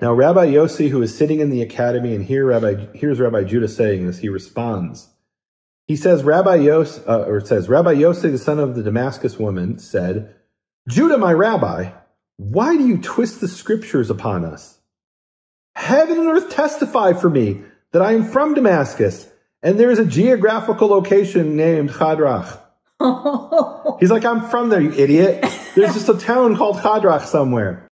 Now, Rabbi Yossi, who is sitting in the academy, and here Rabbi here's Rabbi Judah saying this. He responds. He says, Rabbi Yos, uh, or says, Rabbi Yossi, the son of the Damascus woman, said, Judah, my rabbi, why do you twist the scriptures upon us? Heaven and earth testify for me that I am from Damascus, and there is a geographical location named Chadrach. He's like, I'm from there, you idiot. There's just a town called Chadrach somewhere.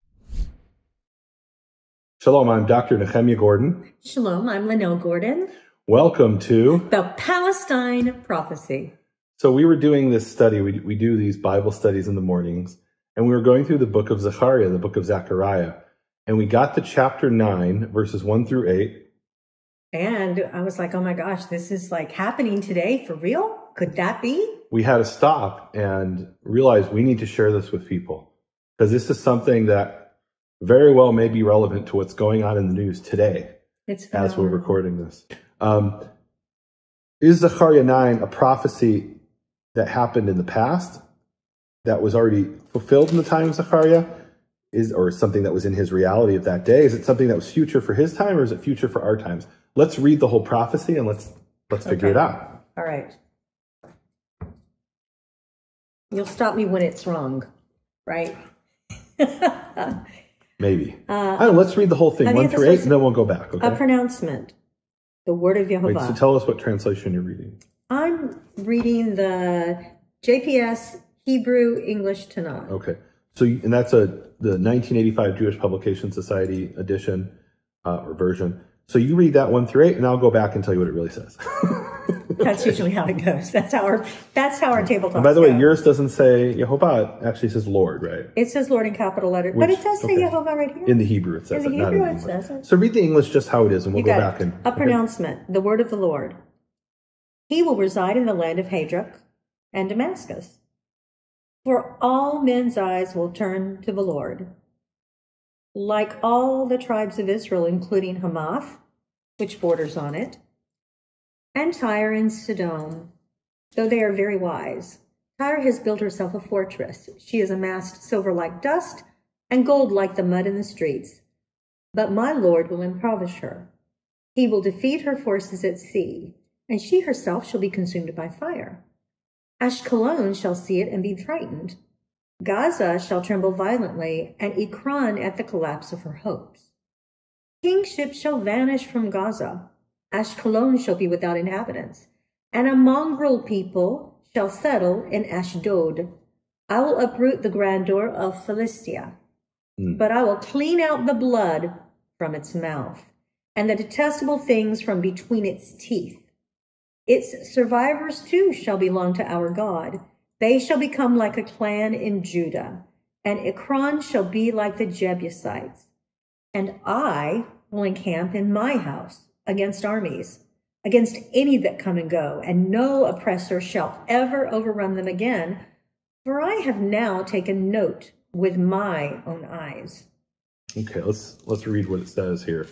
Shalom, I'm Dr. Nehemia Gordon. Shalom, I'm Lynell Gordon. Welcome to the Palestine Prophecy. So we were doing this study. We, we do these Bible studies in the mornings, and we were going through the book of Zechariah, the book of Zechariah, and we got to chapter 9, verses 1 through 8. And I was like, oh my gosh, this is like happening today for real? Could that be? We had to stop and realize we need to share this with people because this is something that very well may be relevant to what's going on in the news today it's as we're recording this. Um, is Zechariah 9 a prophecy that happened in the past that was already fulfilled in the time of Zechariah? Is, or something that was in his reality of that day? Is it something that was future for his time or is it future for our times? Let's read the whole prophecy and let's let's figure okay. it out. All right. You'll stop me when it's wrong, right? Maybe. Uh, know, let's read the whole thing, one through eight, and then we'll go back. Okay? A pronouncement. The word of Yehovah. Wait, so tell us what translation you're reading. I'm reading the JPS Hebrew English Tanakh. Okay. So, and that's a the 1985 Jewish Publication Society edition uh, or version. So you read that one through eight, and I'll go back and tell you what it really says. that's usually how it goes. That's how our that's how our tabletop. And by the go. way, yours doesn't say Yehovah; it actually says Lord, right? It says Lord in capital letters, but it does say. Yehovah right here. In the Hebrew, it says in the it. Hebrew, it says it. So read the English just how it is, and we'll you go back it. and a pronouncement. The word of the Lord. He will reside in the land of Hadrach and Damascus, for all men's eyes will turn to the Lord. Like all the tribes of Israel, including Hamath which borders on it, and Tyre and Sidon, though they are very wise. Tyre has built herself a fortress. She has amassed silver like dust and gold like the mud in the streets. But my Lord will impoverish her. He will defeat her forces at sea, and she herself shall be consumed by fire. Ashkelon shall see it and be frightened. Gaza shall tremble violently, and Ekron at the collapse of her hopes. Kingship shall vanish from Gaza. Ashkelon shall be without inhabitants, and a mongrel people shall settle in Ashdod. I will uproot the grandeur of Philistia, mm. but I will clean out the blood from its mouth, and the detestable things from between its teeth. Its survivors too shall belong to our God. They shall become like a clan in Judah, and Ekron shall be like the Jebusites and I will encamp in my house against armies, against any that come and go, and no oppressor shall ever overrun them again. For I have now taken note with my own eyes. Okay, let's let's read what it says here.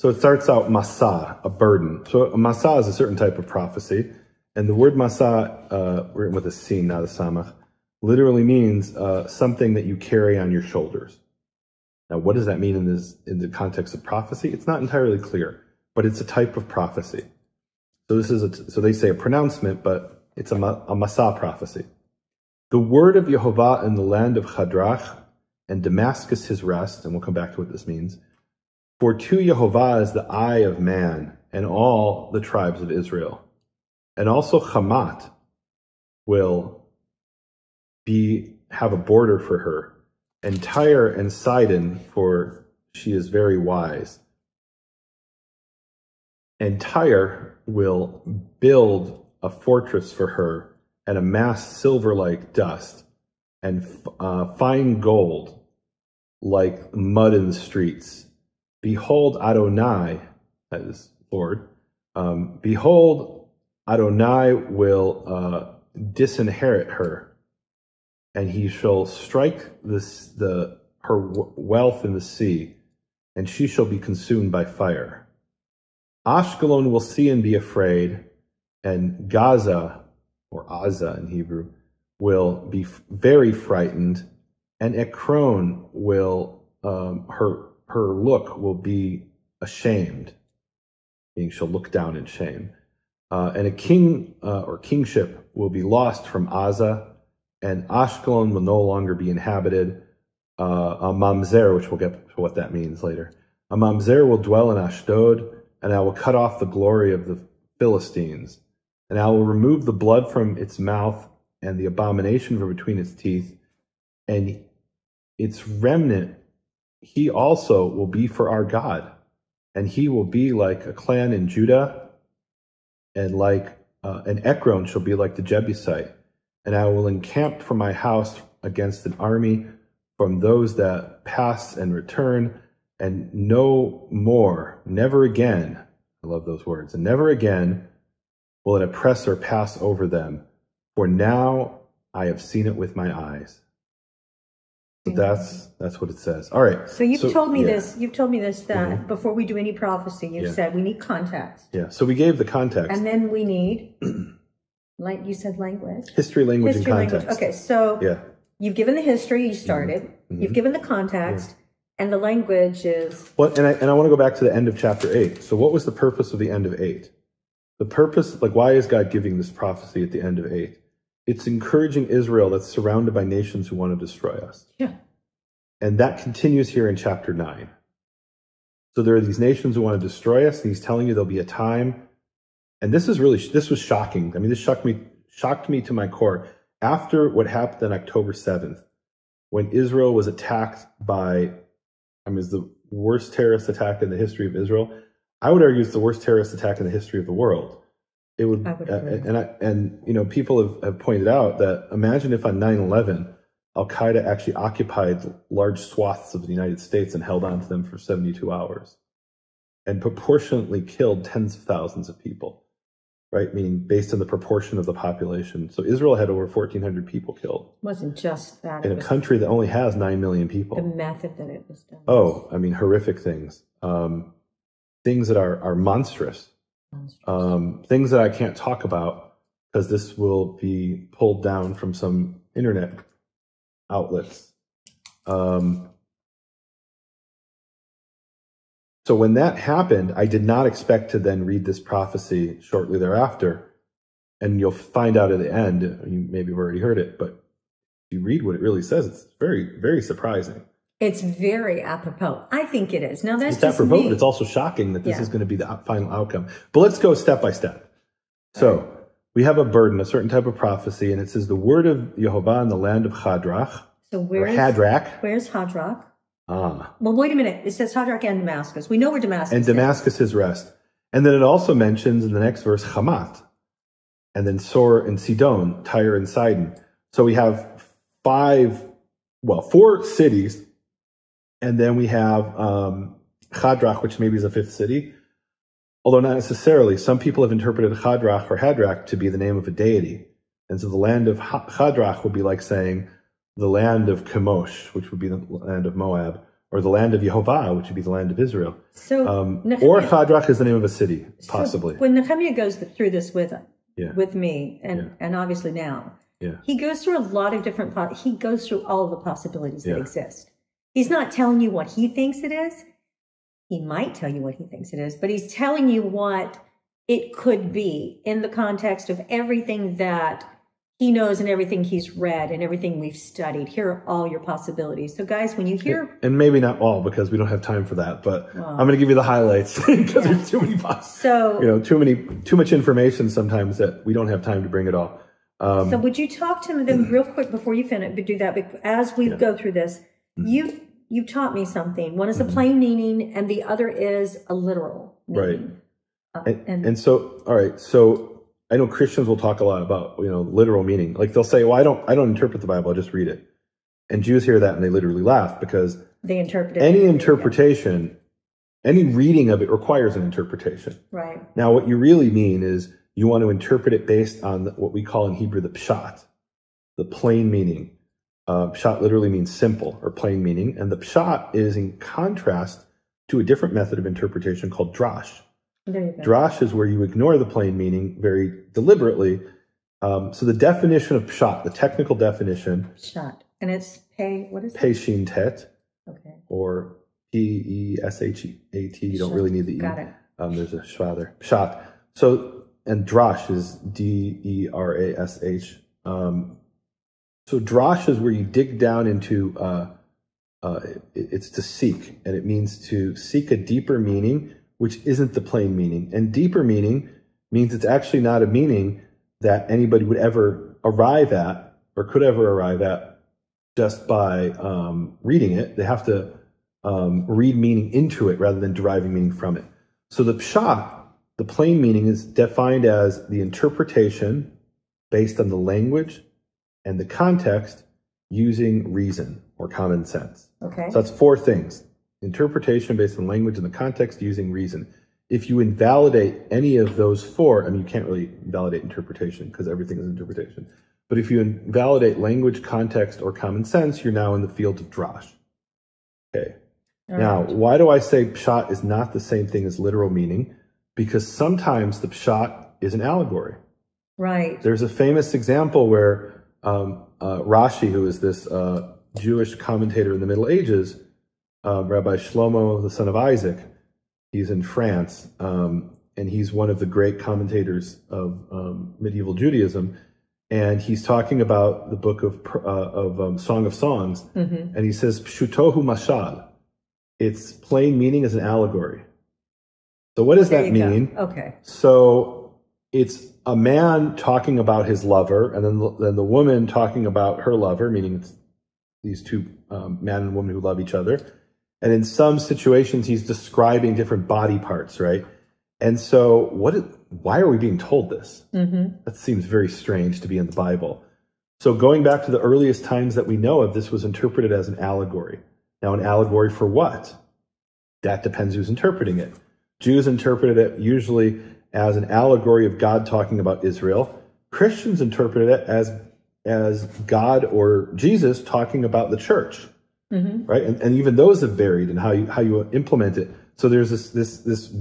So it starts out masa, a burden. So a masa is a certain type of prophecy, and the word masa, uh, written with a sin, not a samach, literally means uh, something that you carry on your shoulders. Now, what does that mean in this in the context of prophecy? It's not entirely clear, but it's a type of prophecy. So this is a, so they say a pronouncement, but it's a, a masa prophecy. The word of Yehovah in the land of Chadrach and Damascus his rest, and we'll come back to what this means. For to Yehovah is the eye of man and all the tribes of Israel. And also Hamat will be have a border for her and Tyre and Sidon, for she is very wise. And Tyre will build a fortress for her and amass silver like dust and uh, fine gold like mud in the streets. Behold, Adonai, that is Lord, um, behold, Adonai will uh, disinherit her and he shall strike this, the, her wealth in the sea, and she shall be consumed by fire. Ashkelon will see and be afraid, and Gaza, or Aza in Hebrew, will be very frightened, and Ekron will, um, her, her look will be ashamed, meaning she'll look down in shame. Uh, and a king uh, or kingship will be lost from Aza, and Ashkelon will no longer be inhabited. Uh, a mamzer, which we'll get to what that means later. A mamzer will dwell in Ashdod, and I will cut off the glory of the Philistines, and I will remove the blood from its mouth and the abomination from between its teeth, and its remnant he also will be for our God, and he will be like a clan in Judah, and like uh, an Ekron shall be like the Jebusite, and I will encamp for my house against an army from those that pass and return, and no more, never again. I love those words, and never again will an oppressor pass over them, for now I have seen it with my eyes. So that's that's what it says. All right. So you've told me yeah. this. You've told me this that before we do any prophecy, you've Yeah. said we need context, Yeah. So we gave the context, and then we need, like you said, language, history, language, history, and language. context. Okay, so Yeah. you've given the history. You started. Mm-hmm. You've given the context, and the language is What, and I and I want to go back to the end of chapter eight. So what was the purpose of the end of eight? The purpose, like, why is God giving this prophecy at the end of eight? It's encouraging Israel that's surrounded by nations who want to destroy us. yeah. And that continues here in chapter 9. So there are these nations who want to destroy us, and he's telling you there'll be a time. And this is really, this was shocking. I mean, this shocked me, shocked me to my core. After what happened on October 7th, when Israel was attacked by, I mean, it's the worst terrorist attack in the history of Israel. I would argue it's the worst terrorist attack in the history of the world. It would, I would uh, and I, and you know, people have, have pointed out that imagine if on 9/11 Al Qaeda actually occupied large swaths of the United States and held on to them for 72 hours and proportionately killed tens of thousands of people, right? Meaning based on the proportion of the population. So Israel had over 1,400 people killed It wasn't just that. in a country that only has 9 million people. the method that it was done. Oh, I mean, horrific things. Um, things that are, are monstrous. Um, things that I can't talk about because this will be pulled down from some internet outlets. Um, so when that happened, I did not expect to then read this prophecy shortly thereafter. And you'll find out at the end, you maybe have already heard it, but if you read what it really says, it's very, very surprising. It's very apropos. I think it is. Now that's It's just apropos, me. but it's also shocking that this Yeah. is going to be the final outcome. But let's go step by step. So we have a burden, a certain type of prophecy, and it says the word of Yehovah in the land of Hadrach, so where's Hadrach. where's Hadrach? Ah, Well, wait a minute. It says Hadrach and Damascus. We know where Damascus is. and is. Damascus his rest. And then it also mentions in the next verse Hamat, and then Sor and Sidon, Tyre and Sidon. So we have five, well, four cities, and then we have um, Hadrach, which maybe is a fifth city. Although not necessarily, some people have interpreted Hadrach or Hadrach to be the name of a deity. And so the land of Ha- Hadrach would be like saying the land of Chemosh, which would be the land of Moab, or the land of Yehovah, which would be the land of Israel. So, Um, Nehemia- or Hadrach is the name of a city, so possibly. when Nehemia goes through this with Yeah. with me, and Yeah. and obviously now, Yeah. he goes through a lot of different. He goes through all the possibilities that exist. He's not telling you what he thinks it is. He might tell you what he thinks it is, but he's telling you what it could be in the context of everything that he knows and everything he's read and everything we've studied. Here are all your possibilities. So, guys, when you hear And maybe not all because we don't have time for that, but I'm going to give you the highlights because there's too many, pos- so, you know, too many, too much information sometimes that we don't have time to bring it all. Um, So would you talk to them real quick before you finish? But do that as we go through this. Mm-hmm. You you taught me something. One is a plain meaning, and the other is a literal. Right. meaning. Uh, and, and and so, all right. So I know Christians will talk a lot about, you know, literal meaning. Like they'll say, well, I don't, I don't interpret the Bible. I just read it. And Jews hear that and they literally laugh because they interpret it any interpretation, any reading of it requires an interpretation. right. Now, what you really mean is you want to interpret it based on what we call in Hebrew the pshat, the plain meaning. Uh, pshat literally means simple or plain meaning, and the pshat is in contrast to a different method of interpretation called drash. Drash is where you ignore the plain meaning very deliberately. Um, so the definition of pshat, the technical definition, Shot. And it's pay. What is it? peshin tet, Okay. or P E S H A T. You don't really need the E. Got it. Um, there's a schwa there. Pshat. So, and drash is D E R A S H. Um, so drash is where you dig down into, uh, uh, it- it's to seek, and it means to seek a deeper meaning, which isn't the plain meaning. And deeper meaning means it's actually not a meaning that anybody would ever arrive at or could ever arrive at just by um, reading it. They have to um, read meaning into it rather than deriving meaning from it. So the pshat, the plain meaning, is defined as the interpretation based on the language and the context using reason or common sense. Okay. So that's four things interpretation based on language and the context using reason. If you invalidate any of those four, I mean, you can't really invalidate interpretation because everything is interpretation. But if you invalidate language, context, or common sense, you're now in the field of drash. Okay. Now, why do I say pshat is not the same thing as literal meaning? Because sometimes the pshat is an allegory. right. There's a famous example where um, uh, Rashi, who is this uh, Jewish commentator in the Middle Ages, uh, Rabbi Shlomo, the son of Isaac, he's in France, um, and he's one of the great commentators of um, medieval Judaism. And he's talking about the book of uh, of um, Song of Songs, Mm-hmm. and he says pshutohu mashal. Its plain meaning is an allegory. So what does There that you go. mean? Okay. So it's a man talking about his lover, and then the, then the woman talking about her lover, meaning it's these two um, man and woman who love each other. And in some situations, he's describing different body parts, right? And so, what? Is, why are we being told this? Mm-hmm. That seems very strange to be in the Bible. So, going back to the earliest times that we know of, this was interpreted as an allegory. Now, an allegory for what? That depends who's interpreting it. Jews interpreted it usually as an allegory of God talking about Israel. Christians interpreted it as as God or Jesus talking about the church, Mm-hmm. right? And, and even those have varied in how you how you implement it. So there's this this this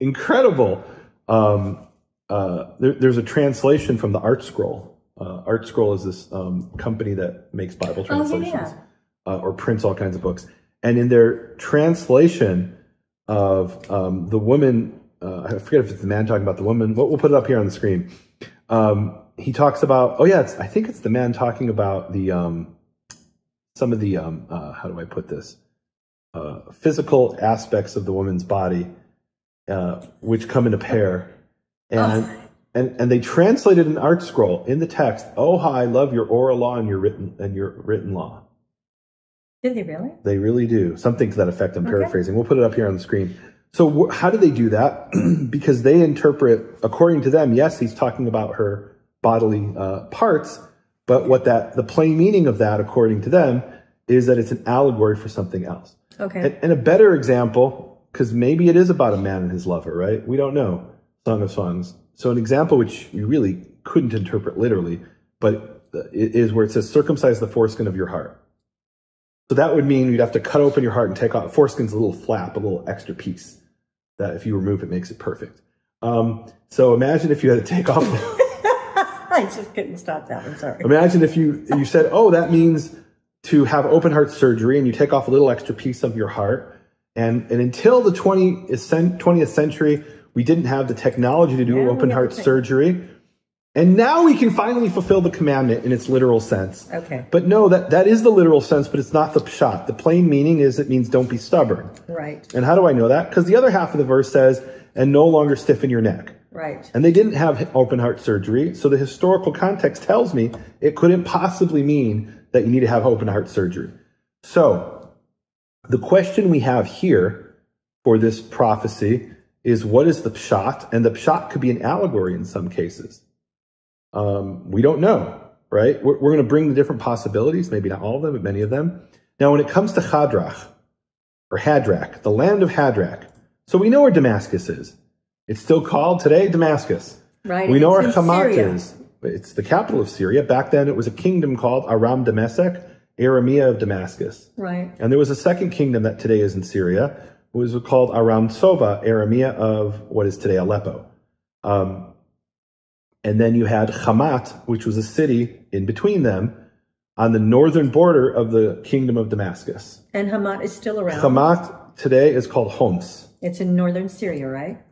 incredible. Um, uh, there, there's a translation from the ArtScroll. Uh, ArtScroll is this um, company that makes Bible Oh, yeah, translations uh, or prints all kinds of books. And in their translation of um, the woman, uh, I forget if it's the man talking about the woman. We'll, we'll put it up here on the screen. Um, he talks about, oh yeah, it's, I think it's the man talking about the um, some of the um, uh, how do I put this uh, physical aspects of the woman's body, uh, which come in a pair, and. And, and they translated an ArtScroll in the text. Oh, I love your oral law and your written and your written law. Did they really? They really do. Something to that effect. I'm Okay. paraphrasing. We'll put it up here on the screen. So, wh- how do they do that? because they interpret, according to them, yes, he's talking about her bodily uh, parts, but what that the plain meaning of that, according to them, is that it's an allegory for something else. Okay. And, and a better example, because maybe it is about a man and his lover, right? We don't know. Song of Songs. So an example which you really couldn't interpret literally, but it is where it says circumcise the foreskin of your heart. So that would mean you'd have to cut open your heart and take off. Foreskin's a little flap, a little extra piece that if you remove it makes it perfect. Um, so imagine if you had to take off. I just couldn't stop that. I'm sorry. Imagine if you you said, "Oh, that means to have open heart surgery," and you take off a little extra piece of your heart. And and until the 20th, 20th century, we didn't have the technology to do Yeah, open heart surgery. And now we can finally fulfill the commandment in its literal sense. Okay. But no, that, that is the literal sense, but it's not the pshat. The plain meaning is it means don't be stubborn. Right. And how do I know that? Because the other half of the verse says, and no longer stiffen your neck. Right. And they didn't have open heart surgery, so the historical context tells me it couldn't possibly mean that you need to have open heart surgery. So, the question we have here for this prophecy is what is the pshat? And the pshat could be an allegory in some cases. Um, we don't know, right? We're, we're going to bring the different possibilities, maybe not all of them, but many of them. Now, when it comes to Hadrach, or Hadrach, the land of Hadrach, so we know where Damascus is. It's still called today Damascus. Right. We know where Hamat is. It's the capital of Syria. Back then, it was a kingdom called Aram Damasek, Aramea of Damascus. Right. And there was a second kingdom that today is in Syria. Was called Aram Sova, Aramea of what is today Aleppo. Um, and then you had Hamat, which was a city in between them, on the northern border of the kingdom of Damascus. And Hamat is still around. Hamat today is called Homs. It's in northern Syria, right?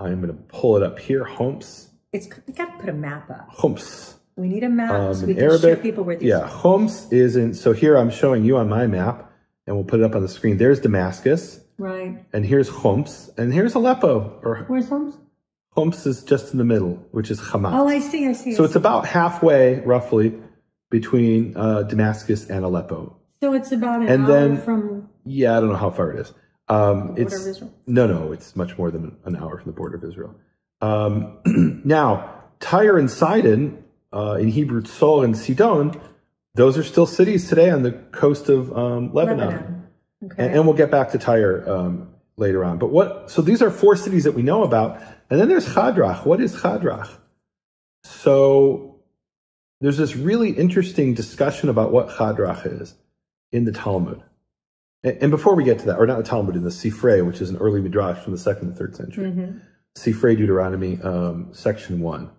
I'm going to pull it up here. Homs. It's we got to put a map up. Homs. We need a map Um, so we can show people where these yeah, Homs is in. So here I'm showing you on my map, and we'll put it up on the screen. There's Damascus, Right. and here's Homs, and here's Aleppo. Or Where's Homs? Homs is just in the middle, which is Hamat. Oh, I see. I see. so I it's about halfway, roughly, between uh, Damascus and Aleppo. So it's about an And hour then- from Yeah, I don't know how far it is. Um, it's no, no, it's much more than an hour from the border of Israel. Um, now, Tyre and Sidon, uh, in Hebrew, Tzor and Sidon, those are still cities today on the coast of um, Lebanon. Lebanon. Okay. And, and we'll get back to Tyre um, later on. But what? So these are four cities that we know about, and then there's Chadrach. What is Chadrach? So there's this really interesting discussion about what Chadrach is in the Talmud. And, before we get to that, or not the Talmud, in the Sifrei, which is an early midrash from the second and third century, Mm-hmm. Sifrei Deuteronomy, um, section one,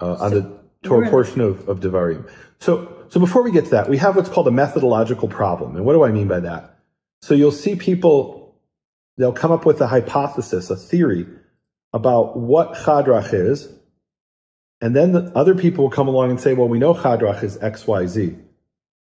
uh, on the Torah portion of, of Devarim. So, so before we get to that, we have what's called a methodological problem. And what do I mean by that? So you'll see people, they'll come up with a hypothesis, a theory about what Chadrach is. And then the other people will come along and say, well, we know Chadrach is XYZ.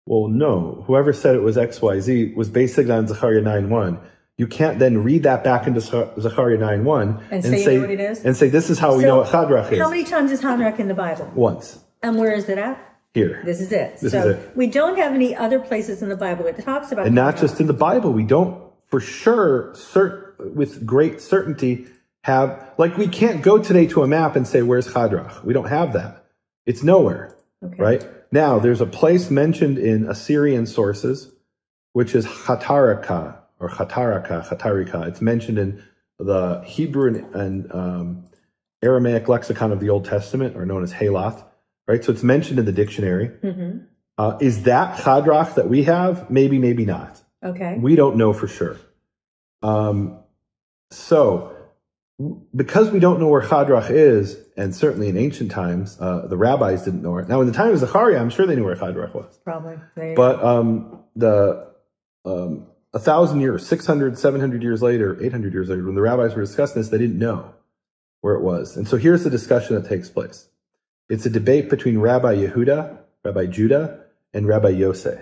Well, no. Whoever said it was XYZ was based on Zechariah 9 1. You can't then read that back into Zech- Zechariah 9.1 And say you know what it is? and say, this is how we know what Chadrach is. How many times is Hadrach in the Bible? Once. And where is it at? Here. This is it. This so is it. we don't have any other places in the Bible that talks about and not just in the Bible. We don't, for sure, cert, with great certainty, have like we can't go today to a map and say where's Hadrach. We don't have that. It's nowhere, Okay. right? Now there's a place mentioned in Assyrian sources, which is Hataraka or Hataraka, Hatarika. It's mentioned in the Hebrew and, and um, Aramaic lexicon of the Old Testament, or known as HALOT, right? So it's mentioned in the dictionary. Mm-hmm. Uh, is that Hadrach that we have? Maybe, maybe not. Okay. We don't know for sure. Um, so, because we don't know where Chadrach is, and certainly in ancient times, uh, the rabbis didn't know it. Now, in the time of Zechariah, I'm sure they knew where Chadrach was. Probably. But um, the um, a thousand years, 600, 700 years later, 800 years later, when the rabbis were discussing this, they didn't know where it was. And so here's the discussion that takes place. It's a debate between Rabbi Yehuda, Rabbi Judah, and Rabbi Yosef.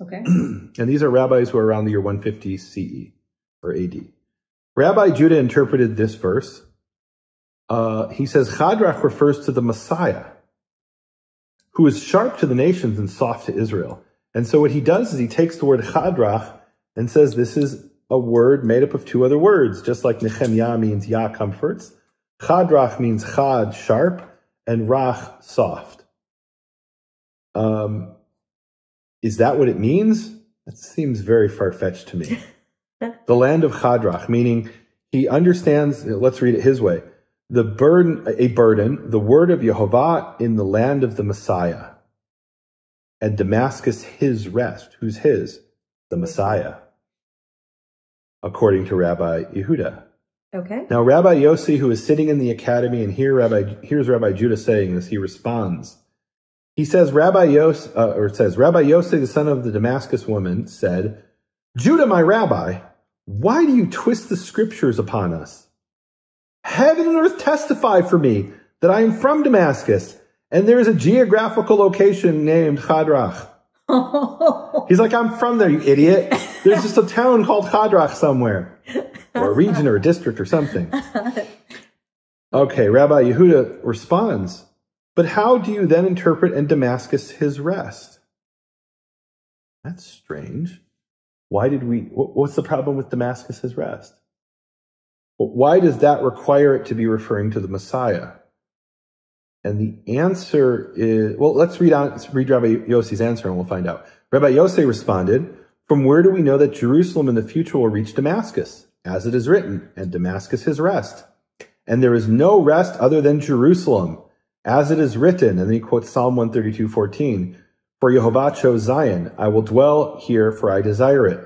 go. Okay. And these are rabbis who are around the year 150 CE or AD. Rabbi Judah interpreted this verse. Uh, he says, Chadrach refers to the Messiah, who is sharp to the nations and soft to Israel. And so what he does is he takes the word Chadrach and says this is a word made up of two other words, just like Nehemiah means Yah comforts. Chadrach means Chad, sharp, and Rach, soft. Um, is that what it means? That seems very far fetched to me. the land of Chadrach, meaning he understands, let's read it his way. The burden, a burden, the word of Yehovah in the land of the Messiah. And Damascus his rest. Who's his? The Messiah. According to Rabbi Yehuda. Okay. Now, Rabbi Yossi, who is sitting in the academy, and here Rabbi, here's Rabbi Judah saying this, he responds. He says, Rabbi Yos, uh, or says, Rabbi Yossi, the son of the Damascus woman, said, Judah, my rabbi, why do you twist the scriptures upon us? Heaven and earth testify for me that I am from Damascus, and there is a geographical location named Chadrach. He's like, I'm from there, you idiot. There's just a town called Chadrach somewhere, or a region or a district or something. Okay, Rabbi Yehuda responds, but how do you then interpret in Damascus his rest? That's strange. Why did we, what's the problem with Damascus his rest? Why does that require it to be referring to the Messiah? And the answer is, well, let's read on, let's read Rabbi Yossi's answer and we'll find out. Rabbi Yossi responded, from where do we know that Jerusalem in the future will reach Damascus? As it is written, and Damascus his rest. And there is no rest other than Jerusalem, as it is written. And then he quotes Psalm 132, 14. For Yehovah chose Zion. I will dwell here, for I desire it.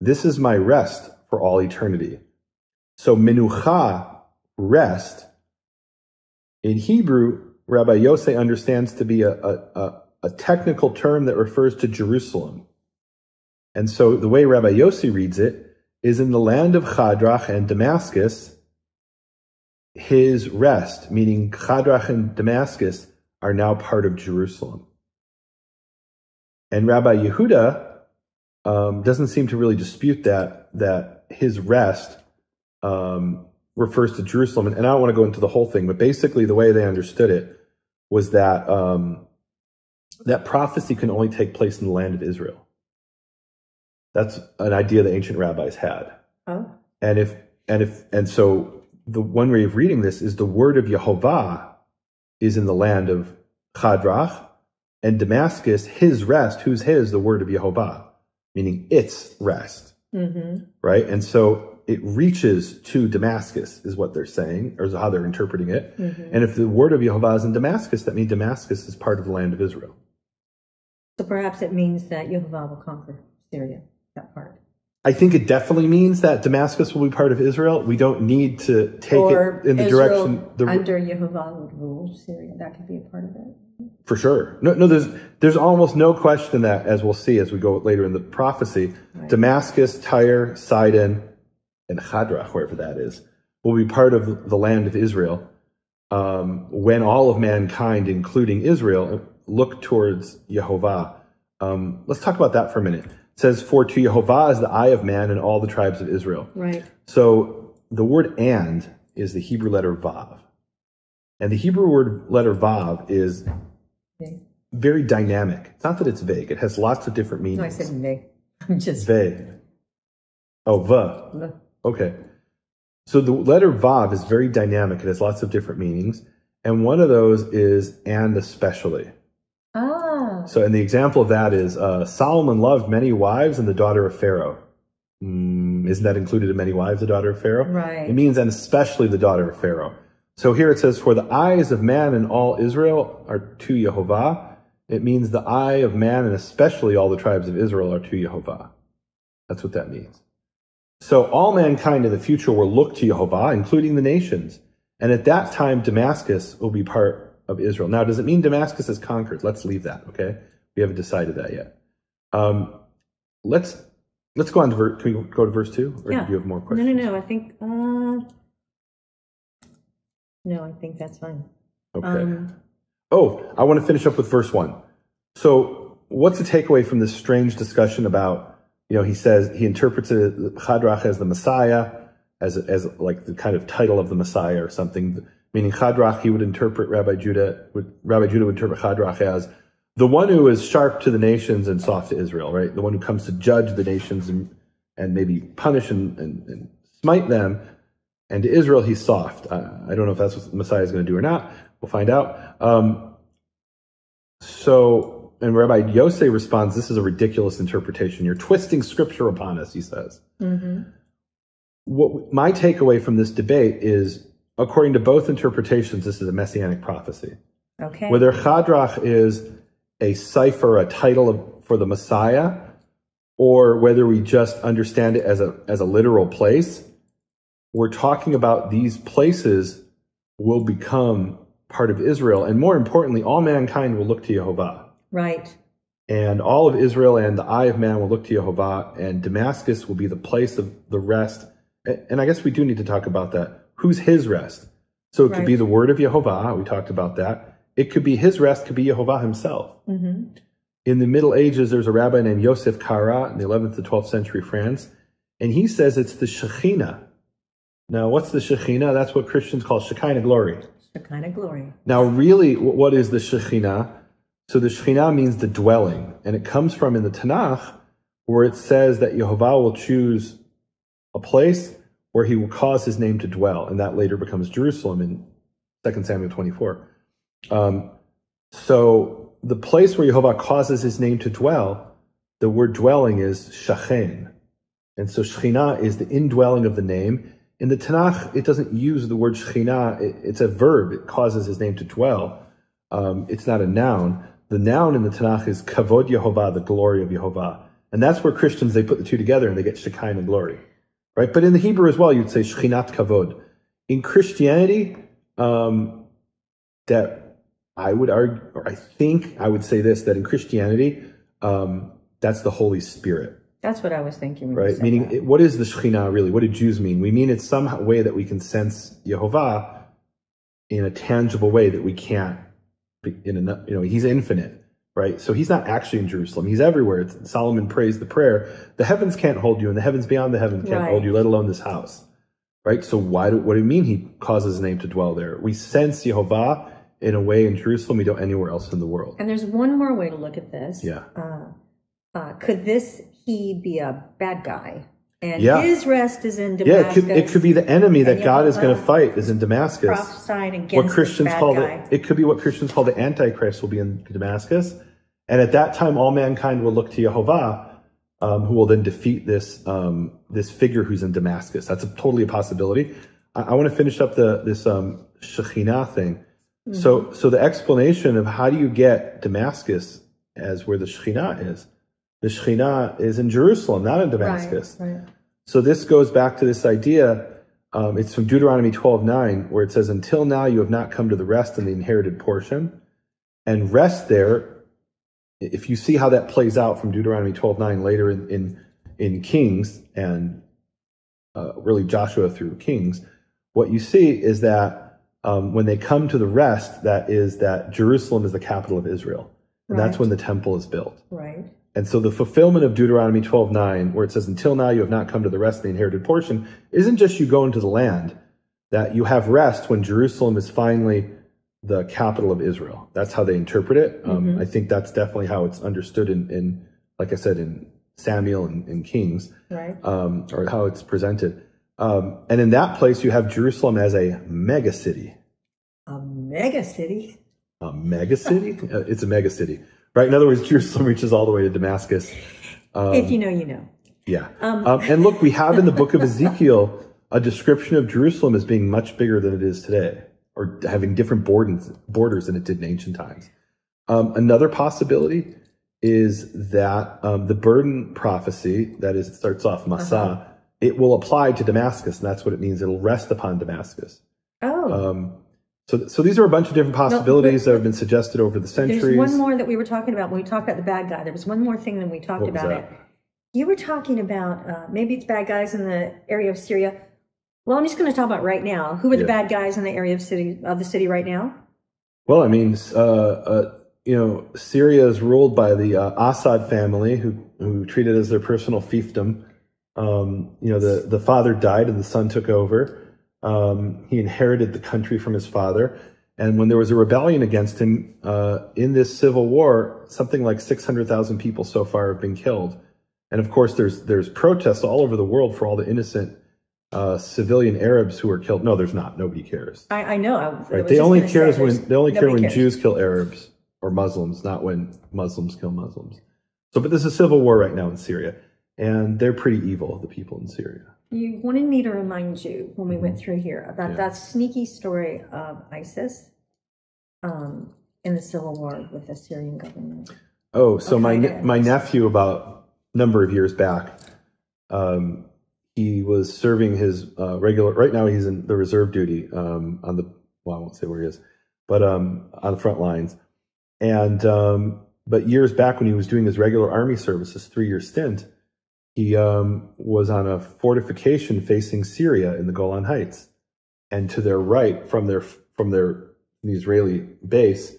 This is my rest for all eternity. So menucha, rest, in Hebrew, Rabbi Yosef understands to be a, a, a, a technical term that refers to Jerusalem. And so the way Rabbi Yossi reads it is in the land of Chadrach and Damascus, his rest, meaning Chadrach and Damascus, are now part of Jerusalem. And Rabbi Yehuda um, doesn't seem to really dispute that that his rest um, refers to Jerusalem. And I don't want to go into the whole thing, but basically the way they understood it was that um, that prophecy can only take place in the land of Israel. That's an idea the ancient rabbis had. Oh. And if and if and so the one way of reading this is the word of Yehovah is in the land of Chadrach and Damascus, his rest, who's his, the word of Yehovah, meaning its rest. Mm-hmm. Right? And so it reaches to Damascus, is what they're saying, or is how they're interpreting it. Mm-hmm. And if the word of Yehovah is in Damascus, that means Damascus is part of the land of Israel. So perhaps it means that Yehovah will conquer Syria, that part. I think it definitely means that Damascus will be part of Israel. We don't need to take or it in the Israel direction the, under Yehovah would rule Syria. That could be a part of it. For sure. No, no, there's there's almost no question that, as we'll see as we go later in the prophecy, Right. Damascus, Tyre, Sidon, and Hadrach, wherever that is, will be part of the land of Israel. Um, when all of mankind, including Israel, look towards Yehovah. Um, let's talk about that for a minute. It says, "For to Yehovah is the eye of man and all the tribes of Israel." Right. So the word and is the Hebrew letter vav. And the Hebrew word letter vav is very dynamic. It's not that it's vague, it has lots of different No, I meanings. said vague. I'm just vague. Oh, va. Okay. So the letter vav is very dynamic. It has lots of different meanings. And one of those is and especially. Ah. So, and the example of that is uh, Solomon loved many wives and the daughter of Pharaoh. Mm, isn't that included in many wives, the daughter of Pharaoh? Right. It means, and especially the daughter of Pharaoh. So here it says, For the eyes of man and all Israel are to Yehovah. It means the eye of man and especially all the tribes of Israel are to Yehovah. That's what that means. So all mankind in the future will look to Yehovah, including the nations. And at that time, Damascus will be part of Israel. Now, does it mean Damascus is conquered? Let's leave that, okay? We haven't decided that yet. Um, let's let's go on to ver- can we go to verse two, or yeah. do you have more No, questions? no, no. I think. Uh, no, I think that's fine. Okay. Um, Oh, I want to finish up with verse one. So, what's the takeaway from this strange discussion about, you know, he says, he interprets it, Chadrach as the Messiah, as, as like the kind of title of the Messiah or something, meaning Chadrach, he would interpret Rabbi Judah, would, Rabbi Judah would interpret Chadrach as the one who is sharp to the nations and soft to Israel, right? The one who comes to judge the nations and, and maybe punish and, and, and smite them. And to Israel, he's soft. Uh, I don't know if that's what the Messiah is going to do or not. We'll find out. Um, so, and Rabbi Yosei responds, this is a ridiculous interpretation. You're twisting scripture upon us, he says. mhm. What my takeaway from this debate is, according to both interpretations, this is a messianic prophecy. Okay. Whether Chadrach is a cipher, a title of, for the Messiah, or whether we just understand it as a, as a literal place, we're talking about these places will become part of Israel. And more importantly, all mankind will look to Yehovah. right. And all of Israel and the eye of man will look to Yehovah, and Damascus will be the place of the rest. And I guess we do need to talk about that. Who's his rest? So it could be the word of Yehovah. We talked about that. It could be his rest, could be Jehovah himself. hmm In the Middle Ages, there's a rabbi named Yosef Kara in the 11th to 12th century France, and he says it's the Shekhinah. Now, what's the Shekhinah? That's what Christians call Shekinah glory. Shekinah glory. Now, really, what is the Shekhinah? So the Shekhinah means the dwelling, and it comes from in the Tanakh where it says that Yehovah will choose a place where he will cause his name to dwell, and that later becomes Jerusalem in 2 Samuel 24. Um, so the place where Yehovah causes his name to dwell, the word dwelling is Shachen. And so Shekhinah is the indwelling of the name. In the Tanakh, it doesn't use the word Shekhinah. It- it's a verb. It causes his name to dwell. Um, it's not a noun. The noun in the Tanakh is Kavod Yehovah, the glory of Yehovah. And that's where Christians, they put the two together and they get Shekinah glory. Right? But in the Hebrew as well, you'd say Shechinat Kavod. In Christianity, um, that I would argue, or I think I would say this that in Christianity, um, that's the Holy Spirit, That's what I was thinking. right? Meaning, it, what is the Shekhinah really? What do Jews mean? We mean it's some way that we can sense Yehovah in a tangible way that we can't. be- In a, you know, he's infinite, right? So he's not actually in Jerusalem. He's everywhere. It's, Solomon prays the prayer: "The heavens can't hold you, and the heavens beyond the heavens can't Right. hold you, let alone this house." Right. So why do what do you mean he causes his name to dwell there? We sense Yehovah in a way in Jerusalem we don't anywhere else in the world. And there's one more way to look at this. Yeah. Uh, uh, could this he be a bad guy? And Yeah. his rest is in Yeah, it could, it could be the enemy that God is going to fight is in Damascus. prophesying against What Christians call guy. the, it could be what Christians call the Antichrist will be in Damascus. And at that time, all mankind will look to Yehovah, um, who will then defeat this, um, this figure who's in Damascus. That's a, totally a possibility. I, I want to finish up the, this, um, Shekhinah thing. Mm-hmm. So, so the explanation of how do you get Damascus as where the Shekhinah is? The Shekhinah is in Jerusalem, not in Damascus. Right, right. So this goes back to this idea. Um, it's from Deuteronomy 12:9, where it says, "Until now you have not come to the rest in the inherited portion." And rest there, if you see how that plays out from Deuteronomy 12:9 later in in, in Kings and uh, really Joshua through Kings, what you see is that um, when they come to the rest, that is that Jerusalem is the capital of Israel, and that's when the temple is built. Right. And so the fulfillment of Deuteronomy 12:9, where it says, "Until now you have not come to the rest of the inherited portion," isn't just you go into the land. That you have rest when Jerusalem is finally the capital of Israel. That's how they interpret it. Um, I think that's definitely how it's understood in, in like I said, in Samuel and in Kings, Right. um, or how it's presented. Um, and in that place, you have Jerusalem as a mega city. A mega city. A mega city? Uh, it's a mega city, right? In other words, Jerusalem reaches all the way to Damascus. if you know, you know. Yeah. Um, and look, we have in the book of Ezekiel a description of Jerusalem as being much bigger than it is today, or having different borders, borders than it did in ancient times. Um, another possibility is that um, the burden prophecy, that is, it starts off Massa, it will apply to Damascus, and that's what it means. It'll rest upon Damascus. Oh, Um, so, so these are a bunch of different possibilities that have been suggested over the centuries. there's one more that we were talking about when we talked about the bad guy. There was one more thing that we talked What was about that? it. You were talking about uh, maybe it's bad guys in the area of Syria. Well, I'm just going to talk about right now. Who are the bad guys in the area of city of the city right now? Well, I mean, uh, uh, you know, Syria is ruled by the uh, Assad family, who who treat it as their personal fiefdom. Um, you know, the the father died and the son took over. Um, he inherited the country from his father, and when there was a rebellion against him uh, in this civil war, something like six hundred thousand people so far have been killed. And of course, there's there's protests all over the world for all the innocent uh, civilian Arabs who are killed. No, there's not. Nobody cares. I, I know. I, Right. They only cares when they only care when cares. Jews kill Arabs or Muslims, not when Muslims kill Muslims. So, but there's a civil war right now in Syria, and they're pretty evil. The people in Syria. You wanted me to remind you when we went through here about Yeah. that sneaky story of ISIS um, in the civil war with the Syrian government. Oh, so my ne- my nephew about a number of years back, um, he was serving his uh, regular. Right now, he's in the reserve duty um, on the. Well, I won't say where he is, but um, on the front lines. And um, but years back, when he was doing his regular army service, his three year stint, he um, was on a fortification facing Syria in the Golan Heights, and to their right, from their from their the Israeli base,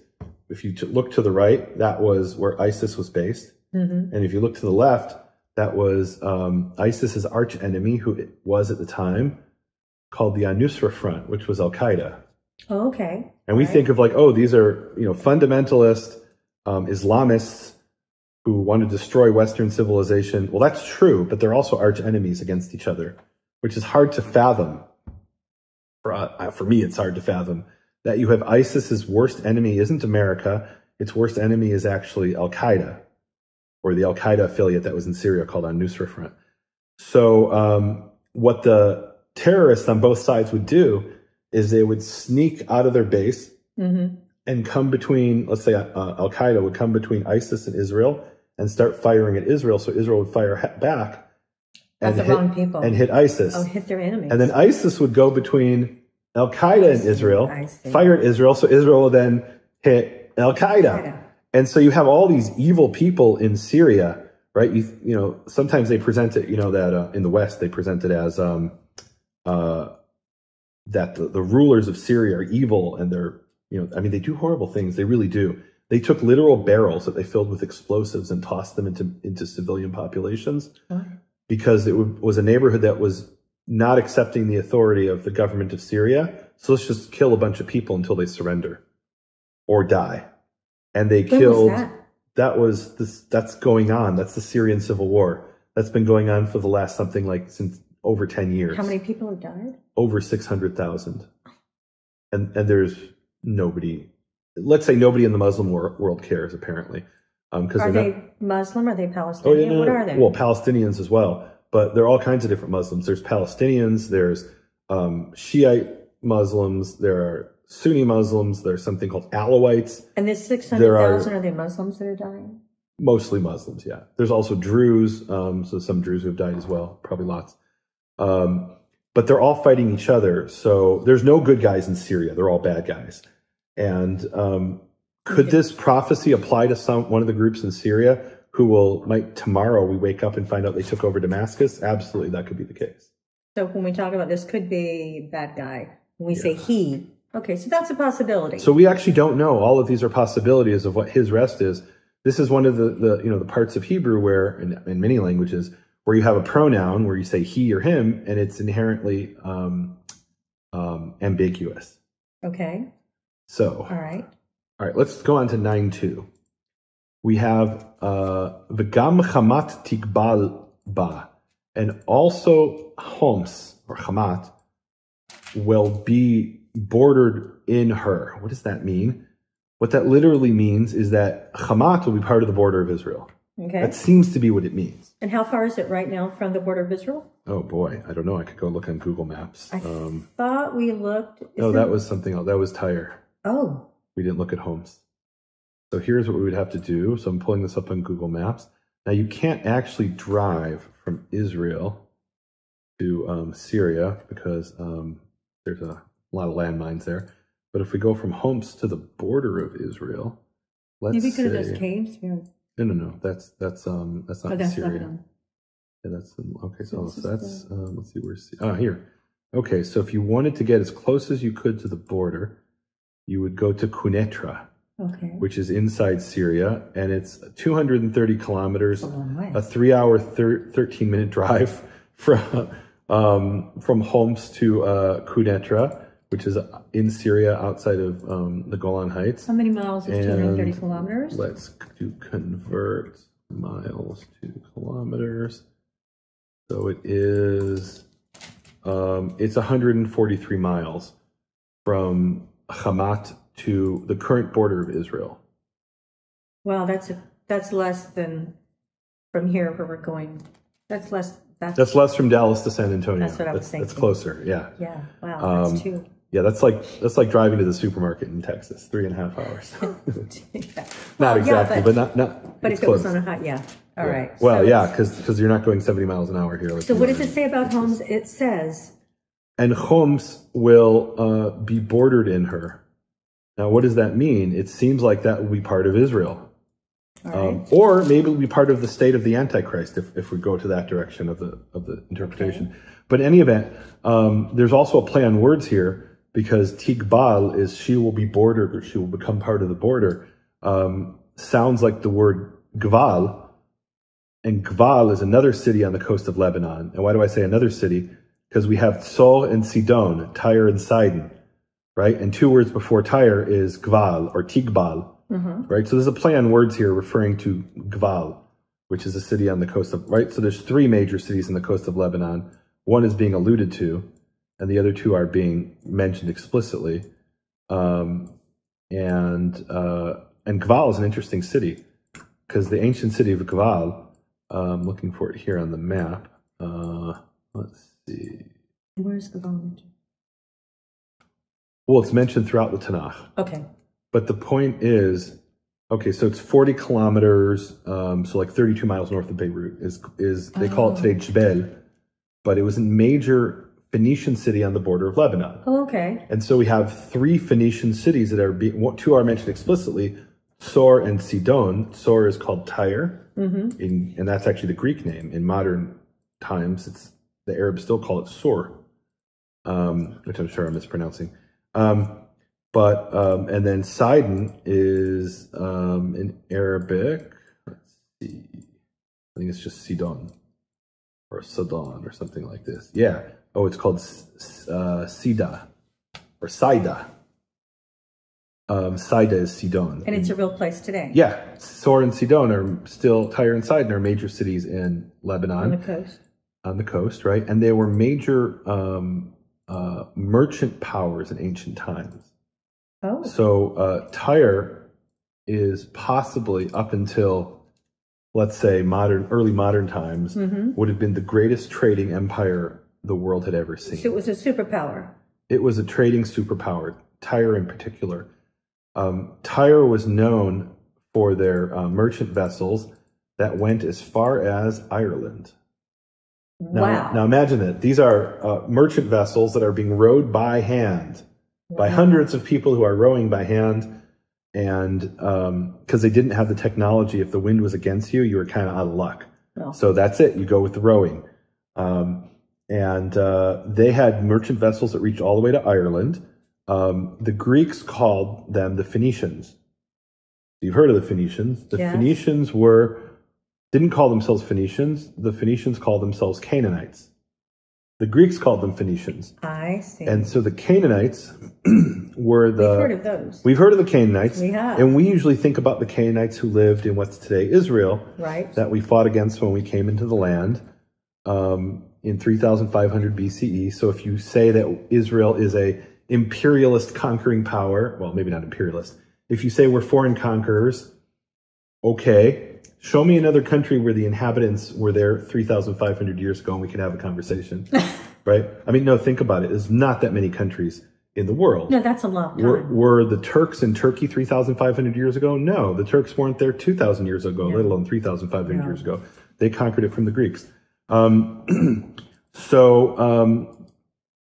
if you look to the right, that was where ISIS was based. Mm-hmm. And if you look to the left, that was um, ISIS's arch enemy, who it was at the time, called the Al-Nusra Front, which was Al Qaeda. Oh, okay. And we Right. think of like, oh, these are you know fundamentalist um, Islamists who want to destroy Western civilization. Well, that's true, but they're also arch enemies against each other, which is hard to fathom. For uh, for me, it's hard to fathom that you have ISIS's worst enemy isn't America; its worst enemy is actually Al Qaeda, or the Al Qaeda affiliate that was in Syria called Al Nusra Front. So, um, what the terrorists on both sides would do is they would sneak out of their base Mm-hmm. and come between, let's say, uh, Al Qaeda would come between ISIS and Israel and start firing at Israel. So Israel would fire back and the hit, wrong people. and hit ISIS. Oh, hit their enemies. And then ISIS would go between Al Qaeda and Israel, fire at Israel. So Israel would then hit Al Qaeda. Qaeda. And so you have all these evil people in Syria, right? You, you know, sometimes they present it, you know, that uh, in the West, they present it as um, uh, that the, the rulers of Syria are evil and they're, you know, I mean, they do horrible things. They really do. They took literal barrels that they filled with explosives and tossed them into, into civilian populations because it was a neighborhood that was not accepting the authority of the government of Syria. So let's just kill a bunch of people until they surrender or die. And they When killed. was that? that was this. That's going on. That's the Syrian civil war. That's been going on for the last something like since over ten years. How many people have died? Over six hundred thousand. And and there's nobody. Let's say nobody in the Muslim wor- world cares apparently, because Are they're they not. Muslim? Are they Oh Palestinian? yeah, no, what are they? Well, Palestinians as well, but there are all kinds of different Muslims. There's Palestinians. There's um, Shiite Muslims. There are Sunni Muslims. There's something called Alawites. and this six there hundred are- are they Muslims that are dying? Mostly Muslims, yeah. There's also Druze, um, so some Druze who have died as well, probably lots. Um, but they're all fighting each other. So there's no good guys in Syria. They're all bad guys. And um, could this prophecy apply to some one of the groups in Syria who will might tomorrow we wake up and find out they took over Damascus? Absolutely, that could be the case. So when we talk about this, could be bad guy. When we say he, okay, so that's a possibility. So we actually don't know. All of these are possibilities of what his rest is. This is one of the, the you know the parts of Hebrew where in, in many languages where you have a pronoun where you say he or him and it's inherently um, um, ambiguous. okay, So all right. all right, let's go on to nine two. We have uh, v'gam chamat tikbal ba, and also Homs or Hamat will be bordered in her. What does that mean? What that literally means is that Hamat will be part of the border of Israel. Okay. That seems to be what it means. and how far is it right now from the border of Israel? Oh boy, I don't know. I could go look on Google Maps. I Um, thought we looked. no, that was something else. That was Tyre. Oh, we didn't look at Homs. So here's what we would have to do. So I'm pulling this up on Google Maps. Now you can't actually drive from Israel to um, Syria because um, there's a lot of landmines there. But if we go from Homs to the border of Israel, let's maybe because of those caves. Yeah. no, no, no. That's that's um that's not Oh, that's Syria. Lebanon. Yeah, that's okay. So, So that's um, let's see where's ah here. Okay, so if you wanted to get as close as you could to the border, you would go to Quneitra, Okay. which is inside Syria, and it's 230 kilometers, a three-hour, thir- 13-minute drive from um, from Homs to uh, Quneitra, which is in Syria outside of um, the Golan Heights. How many miles is 230 kilometers? Let's do convert miles to kilometers. So it is, um, it's 143 miles from Hamat to the current border of Israel. Wow, that's a, that's less than from here where we're going. That's less. That's, That's less from Dallas to San Antonio. That's what I was That's, thinking. closer. Yeah. yeah. Wow, Um, that's two. Yeah. That's like, that's like driving to the supermarket in Texas, three and a half hours. Yeah. not Well, yeah, exactly, but, not, not, But it's if it was close. on a high, yeah. All Yeah. right. Well, so- yeah, because because you're not going 70 miles an hour here. Like So what does it say about Homs? It says And Homs will uh, be bordered in her. Now, what does that mean? It seems like that will be part of Israel. right. Um, or maybe it'll be part of the state of the Antichrist if, if we go to that direction of the of the interpretation. But in any event, um, there's also a play on words here because Tigbal is she will be bordered or she will become part of the border. Um, sounds like the word Gval, and Gval is another city on the coast of Lebanon. And why do I say another city? Because we have Sor and Sidon, Tyre and Sidon, right? And two words before Tyre is Gval or Tigbal right? So there's a play on words here referring to Gval, which is a city on the coast of, right? So there's three major cities on the coast of Lebanon. One is being alluded to, and the other two are being mentioned explicitly. Um, and uh, and Gval is an interesting city because the ancient city of Gval, um, looking for it here on the map. Uh, let's see. Where's the volunteer? Well, it's mentioned throughout the Tanakh. Okay. But the point is, okay, so it's 40 kilometers, um, so like 32 miles north of Beirut is is they call it today Jebel, but it was a major Phoenician city on the border of Lebanon. Oh, okay. And so we have three Phoenician cities that are being, two are mentioned explicitly, Sor and Sidon. Sor is called Tyre, in, and that's actually the Greek name. In modern times, it's the Arabs still call it Sor, um, which I'm sure I'm mispronouncing. Um, but um, and then Sidon is um, in Arabic. Let's see, I think it's just Sidon or Sidon or something like this. Yeah. Oh, it's called uh, Sida or Sida. Um, Sida is Sidon. And it's a real place today. yeah, Sor and Sidon are still Tyre and Sidon are major cities in Lebanon On the coast. On the coast, right? And they were major um, uh, merchant powers in ancient times. Oh, So uh, Tyre is possibly up until, let's say, modern, early modern times, would have been the greatest trading empire the world had ever seen. so it was a superpower. It was a trading superpower, Tyre in particular. Um, Tyre was known for their uh, merchant vessels that went as far as Ireland. Now, wow. now imagine that. These are uh, merchant vessels that are being rowed by hand by hundreds of people who are rowing by hand. And because they didn't have the technology, if the wind was against you, you were kind of out of luck. Well. So that's it. You go with the rowing. Um, and uh, they had merchant vessels that reached all the way to Ireland. Um, the Greeks called them the Phoenicians. You've heard of the Phoenicians. The Yes. Phoenicians were didn't call themselves Phoenicians. The Phoenicians called themselves Canaanites. The Greeks called them Phoenicians. I see. And so the Canaanites were the We've heard of those, We've heard of the Canaanites. We have. And we usually think about the Canaanites who lived in what's today Israel right? that we fought against when we came into the land um, in 3500 BCE. So if you say that Israel is a imperialist conquering power, well, maybe not imperialist. If you say we're foreign conquerors, okay, show me another country where the inhabitants were there 3,500 years ago and we can have a conversation, right? I mean, no, think about it. There's not that many countries in the world. no, that's a time. Were, were the Turks in Turkey 3,500 years ago? No, the Turks weren't there 2,000 years ago, let alone 3,500 No. years ago. They conquered it from the Greeks. Um, so um,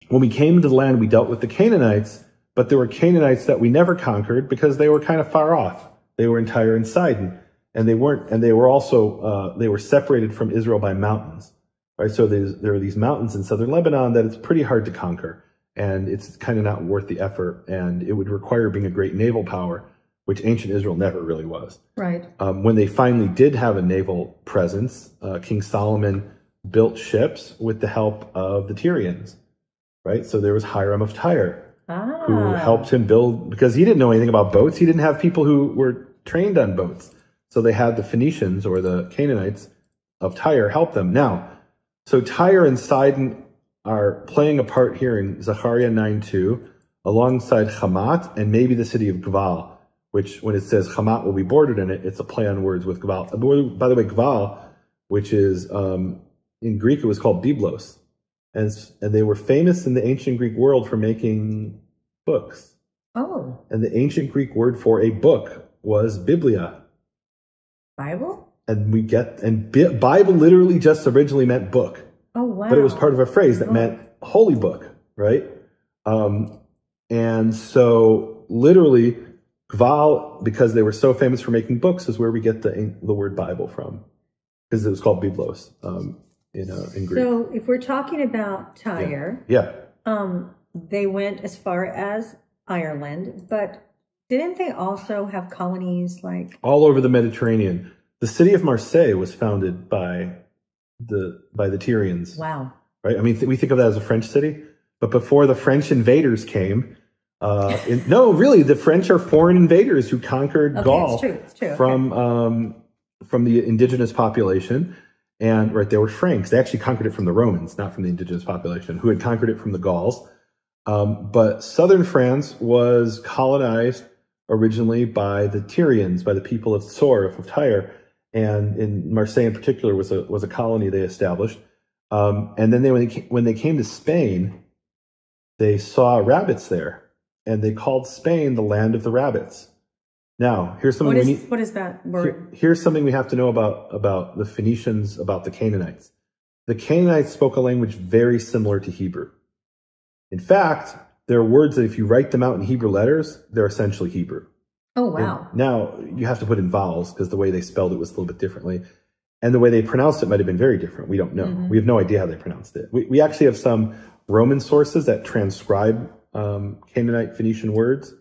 when we came into the land, we dealt with the Canaanites, but there were Canaanites that we never conquered because they were kind of far off. They were in Tyre and Sidon, and they weren't, and they were also uh, they were separated from Israel by mountains, right? So there's, there are these mountains in southern Lebanon that it's pretty hard to conquer, and it's kind of not worth the effort, and it would require being a great naval power, which ancient Israel never really was. right. Um, when they finally did have a naval presence, uh, King Solomon built ships with the help of the Tyrians, right? So there was Hiram of Tyre Ah. who helped him build because he didn't know anything about boats. He didn't have people who were trained on boats. So they had the Phoenicians or the Canaanites of Tyre help them. Now, so Tyre and Sidon are playing a part here in Zechariah 9 2 alongside Hamat and maybe the city of Gval, which when it says Hamat will be bordered in it, it's a play on words with Gval. By the way, Gval, which is um, in Greek, it was called Byblos and and they were famous in the ancient Greek world for making books. Oh, And the ancient Greek word for a book was biblia. Bible? And we get and Bible literally just originally meant book, Oh, wow. but it was part of a phrase that Book. meant holy book, right? Um, and so literally, Gval, because they were so famous for making books, is where we get the the word Bible from, because it was called biblos um, in uh, in Greek. So if we're talking about Tyre, yeah. um, they went as far as Ireland, but didn't they also have colonies like? all over the Mediterranean. The city of Marseille was founded by the by the Tyrians, Wow. right? I mean, th- we think of that as a French city, but before the French invaders came, uh, in, no, really, the French are foreign invaders who conquered Okay, Gaul it's true. It's true. okay. from um, from the indigenous population. And right, they were Franks. They actually conquered it from the Romans, not from the indigenous population, who had conquered it from the Gauls. Um, but southern France was colonized originally by the Tyrians, by the people of Sor, of Tyre, and in Marseille in particular was a was a colony they established. Um, and then they when, they came, when they came to Spain, they saw rabbits there, and they called Spain the land of the rabbits. Now, here's something What we need. what is that word? Here- here's something we have to know about about the Phoenicians, about the Canaanites. The Canaanites spoke a language very similar to Hebrew. In fact, there are words that if you write them out in Hebrew letters, they're essentially Hebrew. Oh, wow. Now you have to put in vowels because the way they spelled it was a little bit differently. And the way they pronounced it might have been very different. We don't know. We have no idea how they pronounced it. We, we actually have some Roman sources that transcribe um, Canaanite Phoenician words,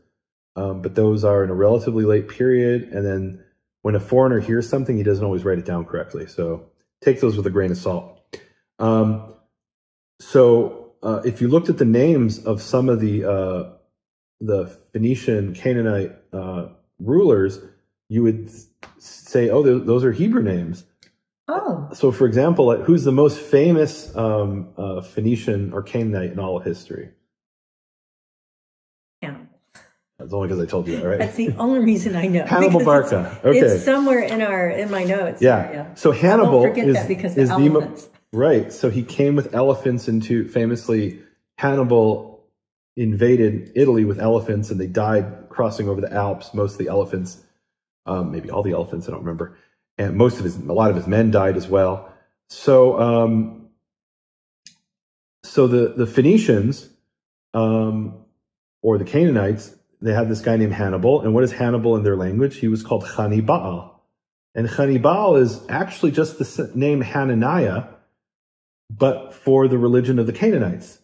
um, but those are in a relatively late period. And then when a foreigner hears something, he doesn't always write it down correctly. So take those with a grain of salt. Um, so uh, if you looked at the names of some of the uh, the Phoenician Canaanite uh, rulers, you would say, "Oh, tho- those are Hebrew names." Oh, So, for example, who's the most famous um, uh, Phoenician or Canaanite in all of history? Hannibal. That's only because I told you that, right? That's the only reason I know. Hannibal Barca. It's, Okay. it's somewhere in our in my notes. Yeah. Yeah. So Hannibal I forget is, that because is the the. Right. So he came with elephants into famously Hannibal invaded Italy with elephants and they died crossing over the Alps. Most of the elephants, um, maybe all the elephants, I don't remember, and most of his a lot of his men died as well. So um, so the the Phoenicians um, or the Canaanites they had this guy named Hannibal, and what is Hannibal in their language? He was called Hannibal. And Hannibal is actually just the name Hananiah, but for the religion of the Canaanites.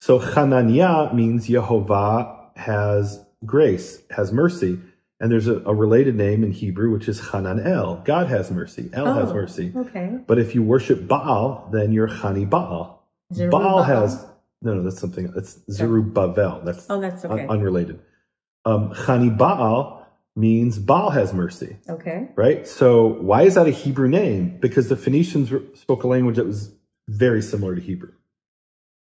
So Hananiah means Yehovah has grace, has mercy. And there's a, a related name in Hebrew, which is Hananel. God has mercy. El has Oh, mercy. Okay. But if you worship Baal, then you're Hanibal. Zerubbabel? Baal has, no, no, that's something, that's Zerubbabel. That's Oh, that's un- unrelated. Um, Hanibal means Baal has mercy okay. right? So why is that a Hebrew name? Because the Phoenicians spoke a language that was very similar to Hebrew.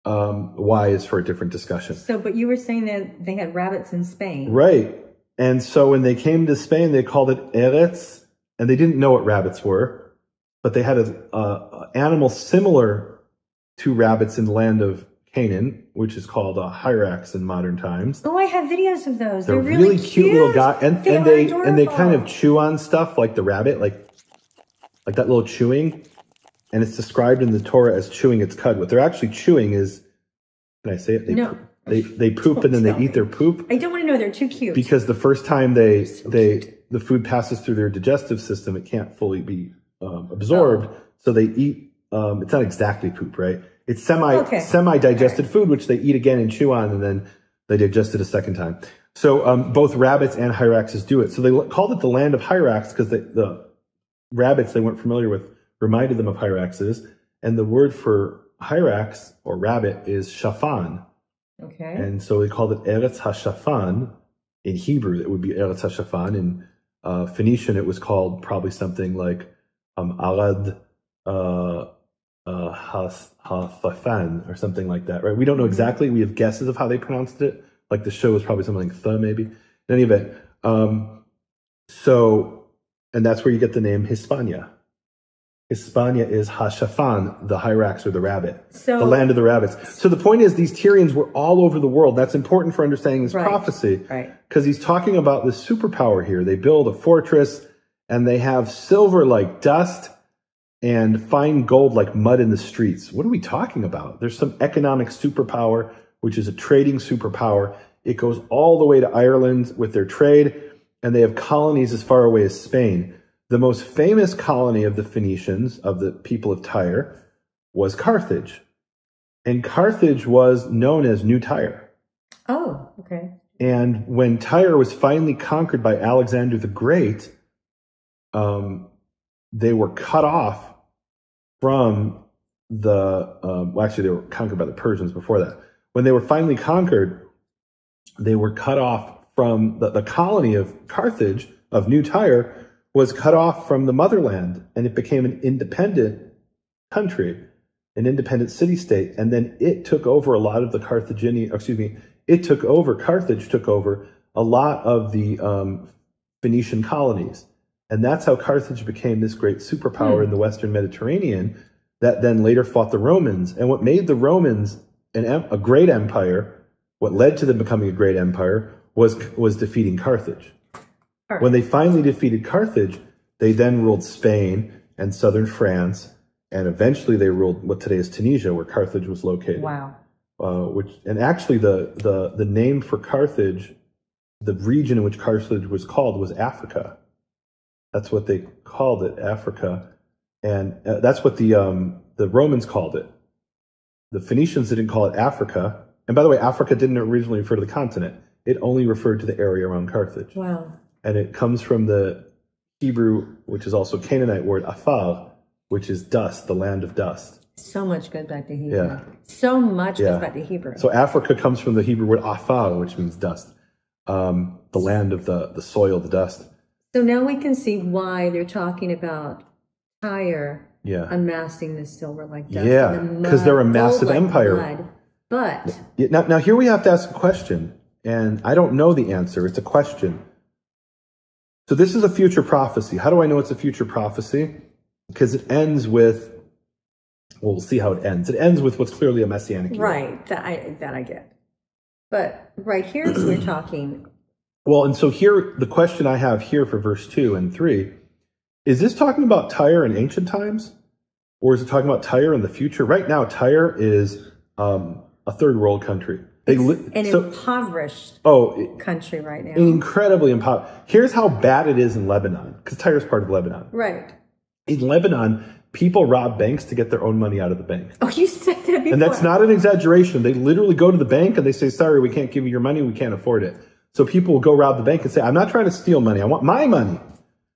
Um, why is for a different discussion, So, but you were saying that they had rabbits in Spain. right? And so when they came to Spain, they called it Eretz, and they didn't know what rabbits were, but they had a, a, a animal similar to rabbits in the land of Canaan, which is called a hyrax in modern times. Oh, I have videos of those. They're, They're, really, cute, little guy, and, They and they and they kind of chew on stuff like the rabbit, like like that little chewing, and it's described in the Torah as chewing its cud. What they're actually chewing is, can I say it? They No. poop, they they poop and then they eat their poop I don't want to know. They're too cute. because the first time they they the food passes through their digestive system, it can't fully be um, absorbed, Oh. so they eat. Um, it's not exactly poop, right? It's semi Okay. semi digested food, which they eat again and chew on, and then they digest it a second time. So um, both rabbits and hyraxes do it. So they called it the land of hyrax because the rabbits they weren't familiar with reminded them of hyraxes, and the word for hyrax or rabbit is shafan. okay. And so they called it Eretz HaShafan. In Hebrew, it would be Eretz HaShafan. In uh, Phoenician, it was called probably something like um, Arad uh, uh, or something like that, right? We don't know exactly. We have guesses of how they pronounced it. Like the show was probably something like the, maybe. In any event, um, so, and that's where you get the name Hispania. Hispania is Hashafan, the hyrax or the rabbit So- the land of the rabbits. So the point is, these Tyrians were all over the world. That's important for understanding this Right. prophecy, Right. Because he's talking about this superpower here. They build a fortress, and they have silver like dust and fine gold like mud in the streets. What are we talking about? There's some economic superpower, which is a trading superpower. It goes all the way to Ireland with their trade, and they have colonies as far away as Spain. The most famous colony of the Phoenicians, of the people of Tyre, was Carthage. And Carthage was known as New Tyre. Oh, okay. And when Tyre was finally conquered by Alexander the Great, um, they were cut off from the. Um, well, actually, they were conquered by the Persians before that. When they were finally conquered, they were cut off from the, the colony of Carthage, of New Tyre, was cut off from the motherland, and it became an independent country, an independent city state, and then it took over a lot of the Carthaginian. Excuse me, it took over. Carthage took over a lot of the um, Phoenician colonies, and that's how Carthage became this great superpower in the Western Mediterranean. That then later fought the Romans, and what made the Romans an em- a great empire, what led to them becoming a great empire, was was defeating Carthage. When they finally defeated Carthage, they then ruled Spain and southern France, and eventually they ruled what today is Tunisia, where Carthage was located. Wow. uh, which and actually the the the name for Carthage, the region in which Carthage was called was Africa. That's what they called it, Africa, and uh, that's what the um, the Romans called it. The Phoenicians didn't call it Africa, and by the way, Africa didn't originally refer to the continent. It only referred to the area around Carthage, Wow. And it comes from the Hebrew, which is also Canaanite word afar, which is dust, the land of dust. So much goes back to Hebrew. Yeah. So much Yeah. goes back to Hebrew. So Africa comes from the Hebrew word afar, which means dust, um, the land of the the soil, the dust. So now we can see why they're talking about Tyre Yeah. amassing this silver like dust. Yeah, and the they're a massive like empire. blood. But Now, now here we have to ask a question, and I don't know the answer. It's a question. So this is a future prophecy. How do I know it's a future prophecy? Because it ends with. Well, we'll see how it ends. It ends with what's clearly a messianic. event. right, that I that I get. But right here is we're talking Well, and so here, the question I have here for verse 2 and 3 is this talking about Tyre in ancient times? Or is it talking about Tyre in the future? Right now, Tyre is um, a third world country. They li- an so, impoverished oh, it- country right now. incredibly impoverished. Here's how bad it is in Lebanon, because Tyre is part of Lebanon. right. In Lebanon, people rob banks to get their own money out of the bank. Oh, you said that before. And that's not an exaggeration. They literally go to the bank and they say, sorry, we can't give you your money. We can't afford it. So people will go rob the bank and say, I'm not trying to steal money. I want my money.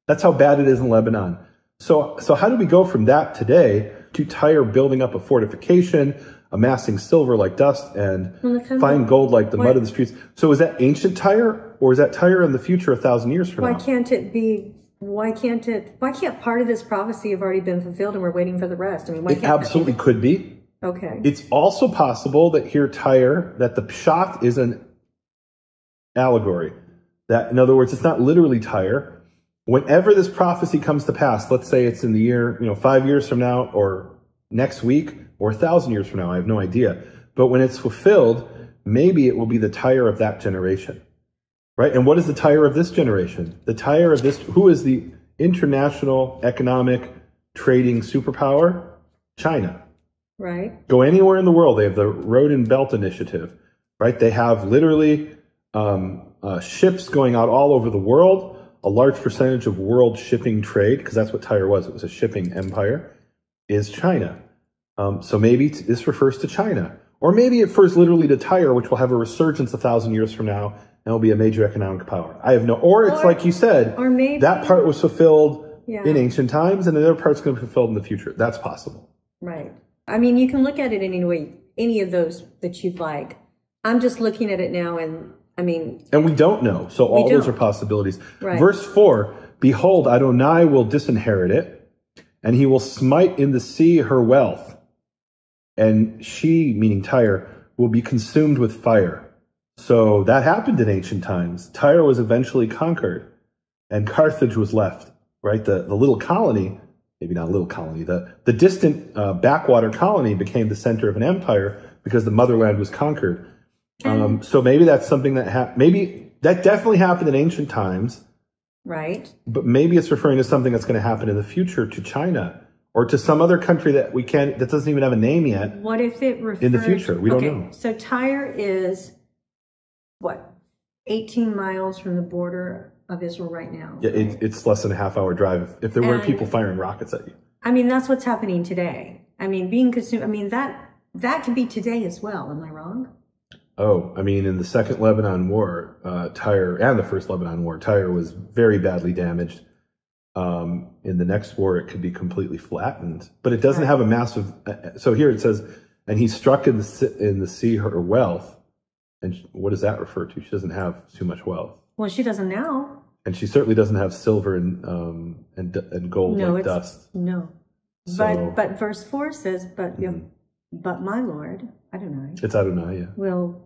That's how bad it is in Lebanon. So, so how do we go from that today to Tyre building up a fortification, amassing silver like dust and Well, look how fine gold like the why- mud of the streets? So is that ancient Tyre or is that Tyre in the future a thousand years from Why now? Why can't it be? Why can't it? Why can't part of this prophecy have already been fulfilled and we're waiting for the rest? I mean, why It can't absolutely could be. Okay. It's also possible that here Tyre, that the pshat is an allegory. That, in other words, it's not literally Tyre. Whenever this prophecy comes to pass, let's say it's in the year, you know, five years from now, or next week, or a thousand years from now, I have no idea. But when it's fulfilled, maybe it will be the Tyre of that generation, right? And what is the Tyre of this generation? The Tyre of this, who is the international economic trading superpower? China right. go anywhere in the world. They have the Road and Belt Initiative, right? They have literally um, uh, ships going out all over the world. A large percentage of world shipping trade, because that's what Tyre was. It was a shipping empire. Is China. Um, so maybe t- this refers to China, or maybe it refers literally to Tyre, which will have a resurgence a thousand years from now and will be a major economic power. I have no. Or it's Or- like you said, or maybe- that part was fulfilled Yeah. in ancient times, and the other part's going to be fulfilled in the future. That's possible. Right. I mean, you can look at it any way, any of those that you'd like. I'm just looking at it now, and I mean, And we don't know. So all those are possibilities. Right. Verse 4 Behold, Adonai will disinherit it, and he will smite in the sea her wealth. And she, meaning Tyre, will be consumed with fire. So that happened in ancient times. Tyre was eventually conquered, and Carthage was left, right? The, the little colony, maybe not a little colony, the, the distant uh, backwater colony became the center of an empire because the motherland was conquered. Um, so maybe that's something that happened. maybe that definitely happened in ancient times, right? but maybe it's referring to something that's going to happen in the future to China or to some other country that we can't that doesn't even have a name yet. What if it refers In the future, we don't know. So Tyre is what, 18 miles from the border of Israel right now. Yeah, it, it's less than a half hour drive if, if there weren't people firing rockets at you. I mean, that's what's happening today. I mean, being consumed. I mean that that could be today as well. Am I wrong? Oh, I mean, in the second Lebanon War, uh, Tyre and the first Lebanon War, Tyre was very badly damaged. Um, in the next war, it could be completely flattened, but it doesn't have a massive. Uh, so here it says, and he struck in the in the sea her wealth, and sh- what does that refer to? She doesn't have too much wealth, Well, she doesn't now. and she certainly doesn't have silver and um and and gold No, like dust. no. So- but but verse four says, but you Mhm. but my Lord, I don't know, It's Adonai, yeah. will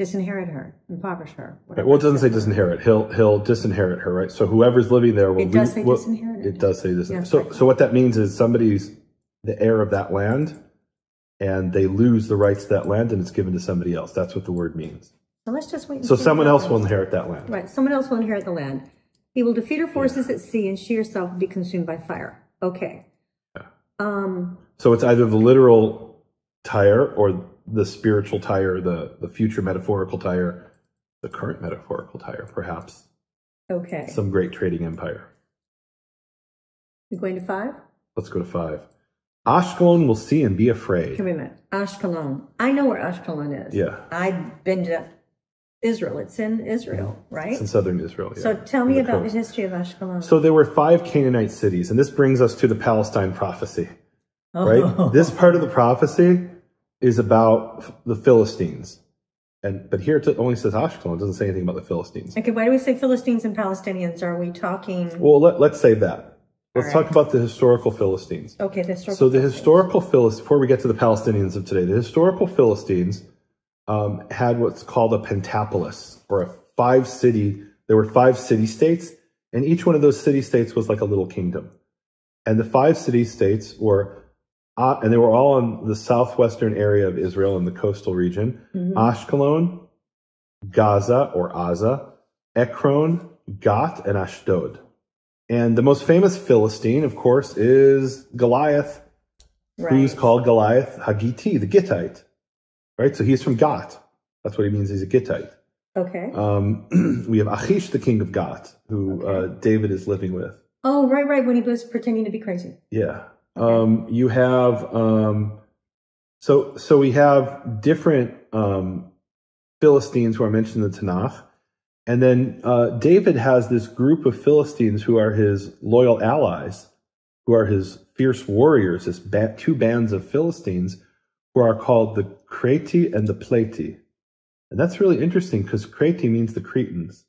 disinherit her, impoverish her. Right. Well, it doesn't say disinherit. He'll he'll disinherit her, right? So whoever's living there will. It does say will- disinherit. It does say this. Yeah, so right. so what that means is somebody's the heir of that land, and they lose the rights to that land, and it's given to somebody else. That's what the word means. So let's just wait. and So someone else will inherit that land. Right, someone else will inherit the land. He will defeat her forces at sea, and she herself will be consumed by fire. Okay. Yeah. Um. So it's either the literal Tyre or the spiritual Tyre, the, the future metaphorical Tyre, the current metaphorical Tyre, perhaps Okay. some great trading empire. you going to five? Let's go to five. Ashkelon will see and be afraid. Come a minute. Ashkelon. I know where Ashkelon is. Yeah. I've been to Israel. It's in Israel, right? It's in southern Israel. Yeah, so tell me the about the history of Ashkelon. So there were five Canaanite cities, and this brings us to the Palestine prophecy, right? Oh. This part of the prophecy is about the Philistines. And but here it only says Ashkelon, it doesn't say anything about the Philistines. Okay, why do we say Philistines and Palestinians? Are we talking? Well, let, let's say that. Let's All talk about the historical Philistines. Okay, the historical So the Philistines. historical Philistines, before we get to the Palestinians of today, the historical Philistines um, had what's called a pentapolis, or a five city. There were five city states, and each one of those city states was like a little kingdom. And the five city states were, uh, and they were all in the southwestern area of Israel in the coastal region: Mhm. Ashkelon, Gaza or Aza, Ekron, Gat, and Ashdod. And the most famous Philistine, of course, is Goliath, who's called Goliath Hagiti, the Gittite. Right? So he's from Gat. That's what he means. He's a Gittite. Okay. Um, we have Achish, the king of Gat, who uh, David is living with. oh, right, right. When he was pretending to be crazy. Yeah. Um, you have um, so so we have different um, Philistines who are mentioned in the Tanakh, and then uh, David has this group of Philistines who are his loyal allies, who are his fierce warriors. This ba- two bands of Philistines who are called the Creti and the Pleti, and that's really interesting because Creti means the Cretans,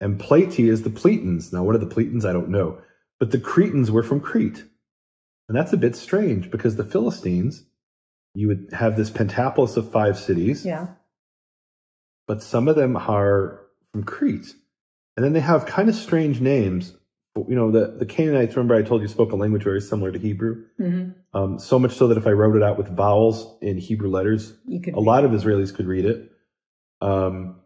and Pleti is the Pletans. Now, what are the Pletans? I don't know. But the Cretans were from Crete. And that's a bit strange because the Philistines, you would have this pentapolis of five cities, Yeah. but some of them are from Crete. And then they have kind of strange names. You know, the, the Canaanites, remember I told you spoke a language very similar to Hebrew? hmm Um, so much so that if I wrote it out with vowels in Hebrew letters, You could. a lot of Israelis could read it. Um,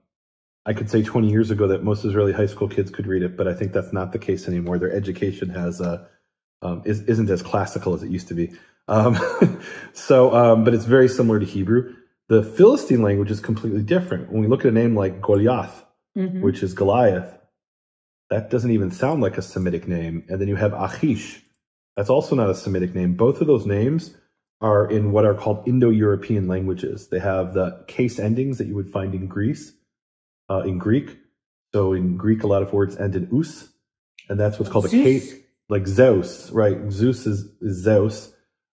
I could say 20 years ago that most Israeli high school kids could read it, but I think that's not the case anymore. Their education has uh, um, is, isn't as classical as it used to be. Um, so, um, but it's very similar to Hebrew. The Philistine language is completely different. When we look at a name like Goliath, Mhm. which is Goliath, that doesn't even sound like a Semitic name. And then you have Achish, that's also not a Semitic name. Both of those names are in what are called Indo-European languages. They have the case endings that you would find in Greece, uh, in Greek. So in Greek, a lot of words end in us, and that's what's called a case, like Zeus, right? Zeus is, is Zeus,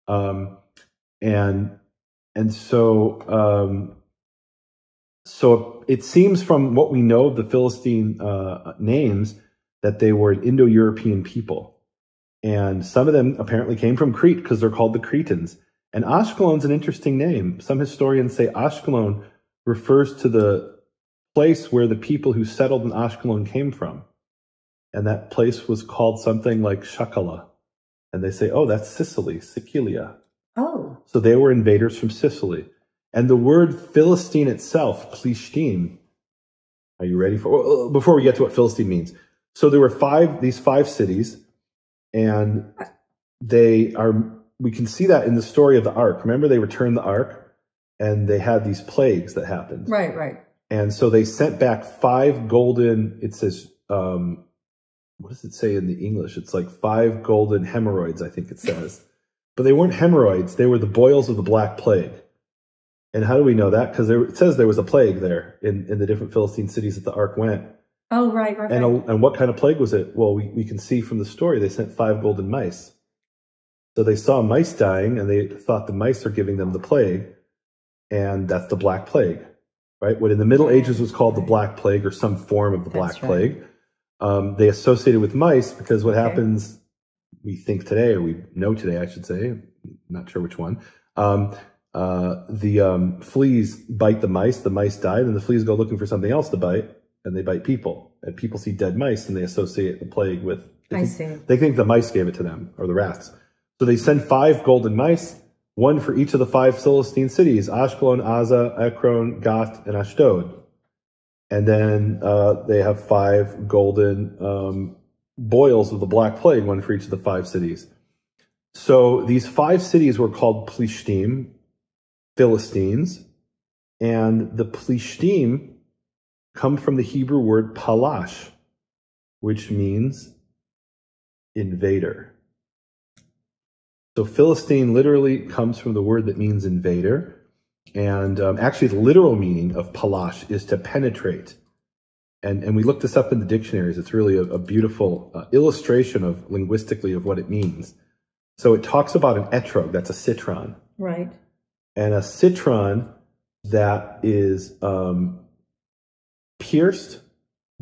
um, and and so um, so it seems from what we know of the Philistine uh, names that they were an Indo-European people, and some of them apparently came from Crete because they're called the Cretans. And Ashkelon's an interesting name. Some historians say Ashkelon refers to the place where the people who settled in Ashkelon came from, and that place was called something like Shakala. And they say, oh, that's Sicily, Sicilia. Oh. So they were invaders from Sicily. And the word Philistine itself, Plishtim, are you ready for, before we get to what Philistine means. So there were five, these five cities, and they are, we can see that in the story of the ark. Remember, they returned the ark and they had these plagues that happened. Right. Right. And so they sent back five golden, it says, um, what does it say in the English? It's like five golden hemorrhoids, I think it says. But they weren't hemorrhoids, they were the boils of the Black Plague. And how do we know that? Because it says there was a plague there in, in the different Philistine cities that the ark went. Oh, right. Right. And, a, and what kind of plague was it? Well, we, we can see from the story they sent five golden mice. So they saw mice dying and they thought the mice are giving them the plague. And that's the Black Plague, right? What in the Middle Ages was called the Black Plague or some form of the That's Black right. Plague. Um, they associated with mice because what Okay. happens, we think today, or we know today, I should say, not sure which one. Um, uh, the um, fleas bite the mice, the mice die, and the fleas go looking for something else to bite, and they bite people. And people see dead mice and they associate the plague with. They I think, see. They think the mice gave it to them, or the rats. So they send five golden mice, one for each of the five Philistine cities Ashkelon, Aza, Ekron, Gath, and Ashdod. And then uh, they have five golden um, boils of the Black Plague, one for each of the five cities. So these five cities were called Plishtim, Philistines, and the Plishtim come from the Hebrew word palash, which means invader. So Philistine literally comes from the word that means invader. And um, actually, the literal meaning of palash is to penetrate. And, and we looked this up in the dictionaries. It's really a, a beautiful uh, illustration of linguistically of what it means. So it talks about an etrog, that's a citron. Right. And a citron that is um, pierced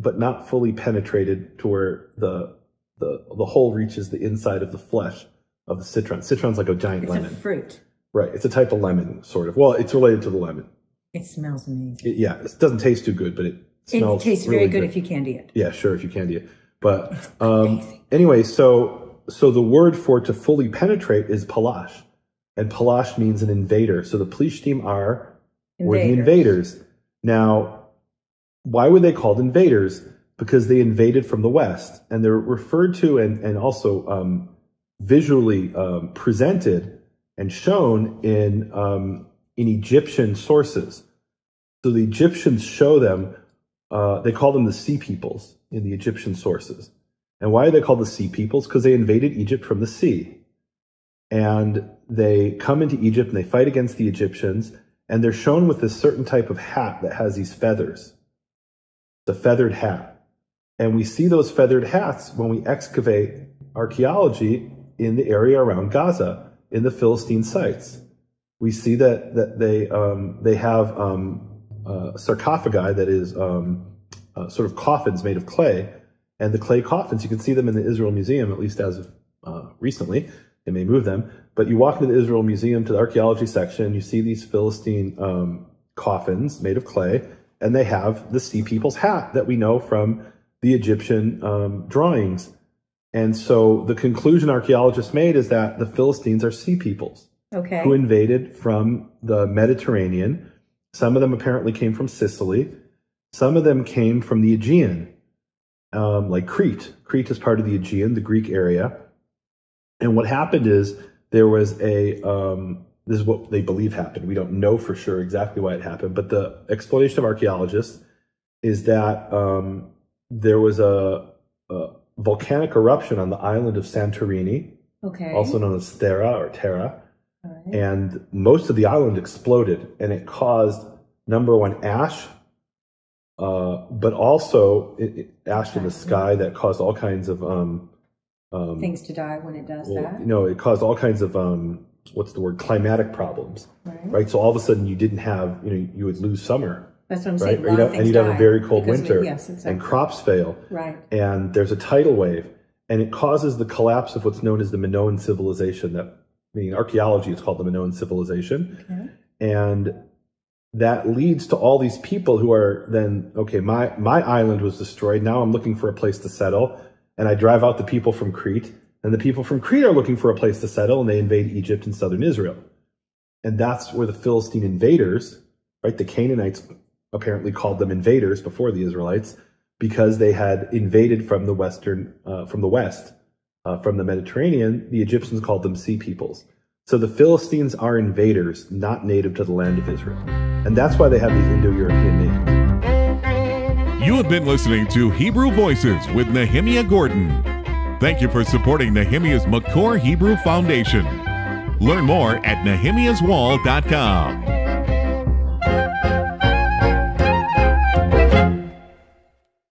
but not fully penetrated to where the the the hole reaches the inside of the flesh of the citron. Citron's like a giant It's lemon. a fruit. Right. It's a type of lemon, sort of. Well, it's related to the lemon. It smells amazing. It, yeah, it doesn't taste too good, but it It tastes really very good, if you candy it. yeah, sure, if you candy it. But um, anyway, so so the word for to fully penetrate is palash, and palash means an invader. So the Plishtim are were the Invaders. invaders. Now, why were they called invaders? Because they invaded from the west, and they're referred to and and also um, visually um, presented and shown in um, in Egyptian sources. So the Egyptians show them. Uh, they call them the sea peoples in the Egyptian sources. And why are they called the sea peoples? Because they invaded Egypt from the sea. And they come into Egypt and they fight against the Egyptians. And they're shown with this certain type of hat that has these feathers. The feathered hat. And we see those feathered hats when we excavate archaeology in the area around Gaza, in the Philistine sites. We see that, that they, um, they have um, uh, sarcophagi that is um, uh, sort of coffins made of clay. And the clay coffins, you can see them in the Israel Museum, at least as of uh, recently. They may move them. But you walk into the Israel Museum to the archaeology section, you see these Philistine um, coffins made of clay, and they have the sea people's hat that we know from the Egyptian um, drawings. And so the conclusion archaeologists made is that the Philistines are sea peoples Okay. who invaded from the Mediterranean. Some of them apparently came from Sicily. Some of them came from the Aegean, um, like Crete. Crete is part of the Aegean, the Greek area. And what happened is there was a, um, this is what they believe happened. We don't know for sure exactly why it happened, but the explanation of archaeologists is that um, there was a, a volcanic eruption on the island of Santorini, okay. also known as Thera or Terra right. and most of the island exploded and it caused number one ash uh, but also it, it, ash in the sky that caused all kinds of um, um, Things to die when it does well, that. you know it caused all kinds of um, what's the word climatic problems Right. right so all of a sudden you didn't have you know you would lose summer That's what I'm right saying. or A you'd of and you'd have a very cold because of it. winter Yes, exactly. and crops fail Right. and there's a tidal wave and it causes the collapse of what's known as the Minoan civilization that I mean, archaeology is called the Minoan civilization Okay. and that leads to all these people who are then okay my my island was destroyed now i'm looking for a place to settle and i drive out the people from crete and the people from crete are looking for a place to settle and they invade egypt and southern israel and that's where the philistine invaders right the canaanites apparently called them invaders before the israelites because they had invaded from the western uh, from the west uh, from the mediterranean the egyptians called them sea peoples so the Philistines are invaders, not native to the land of Israel. And that's why they have these Indo European names. You have been listening to Hebrew Voices with Nehemia Gordon. Thank you for supporting Nehemia's Makor Hebrew Foundation. Learn more at nehemiaswall.com.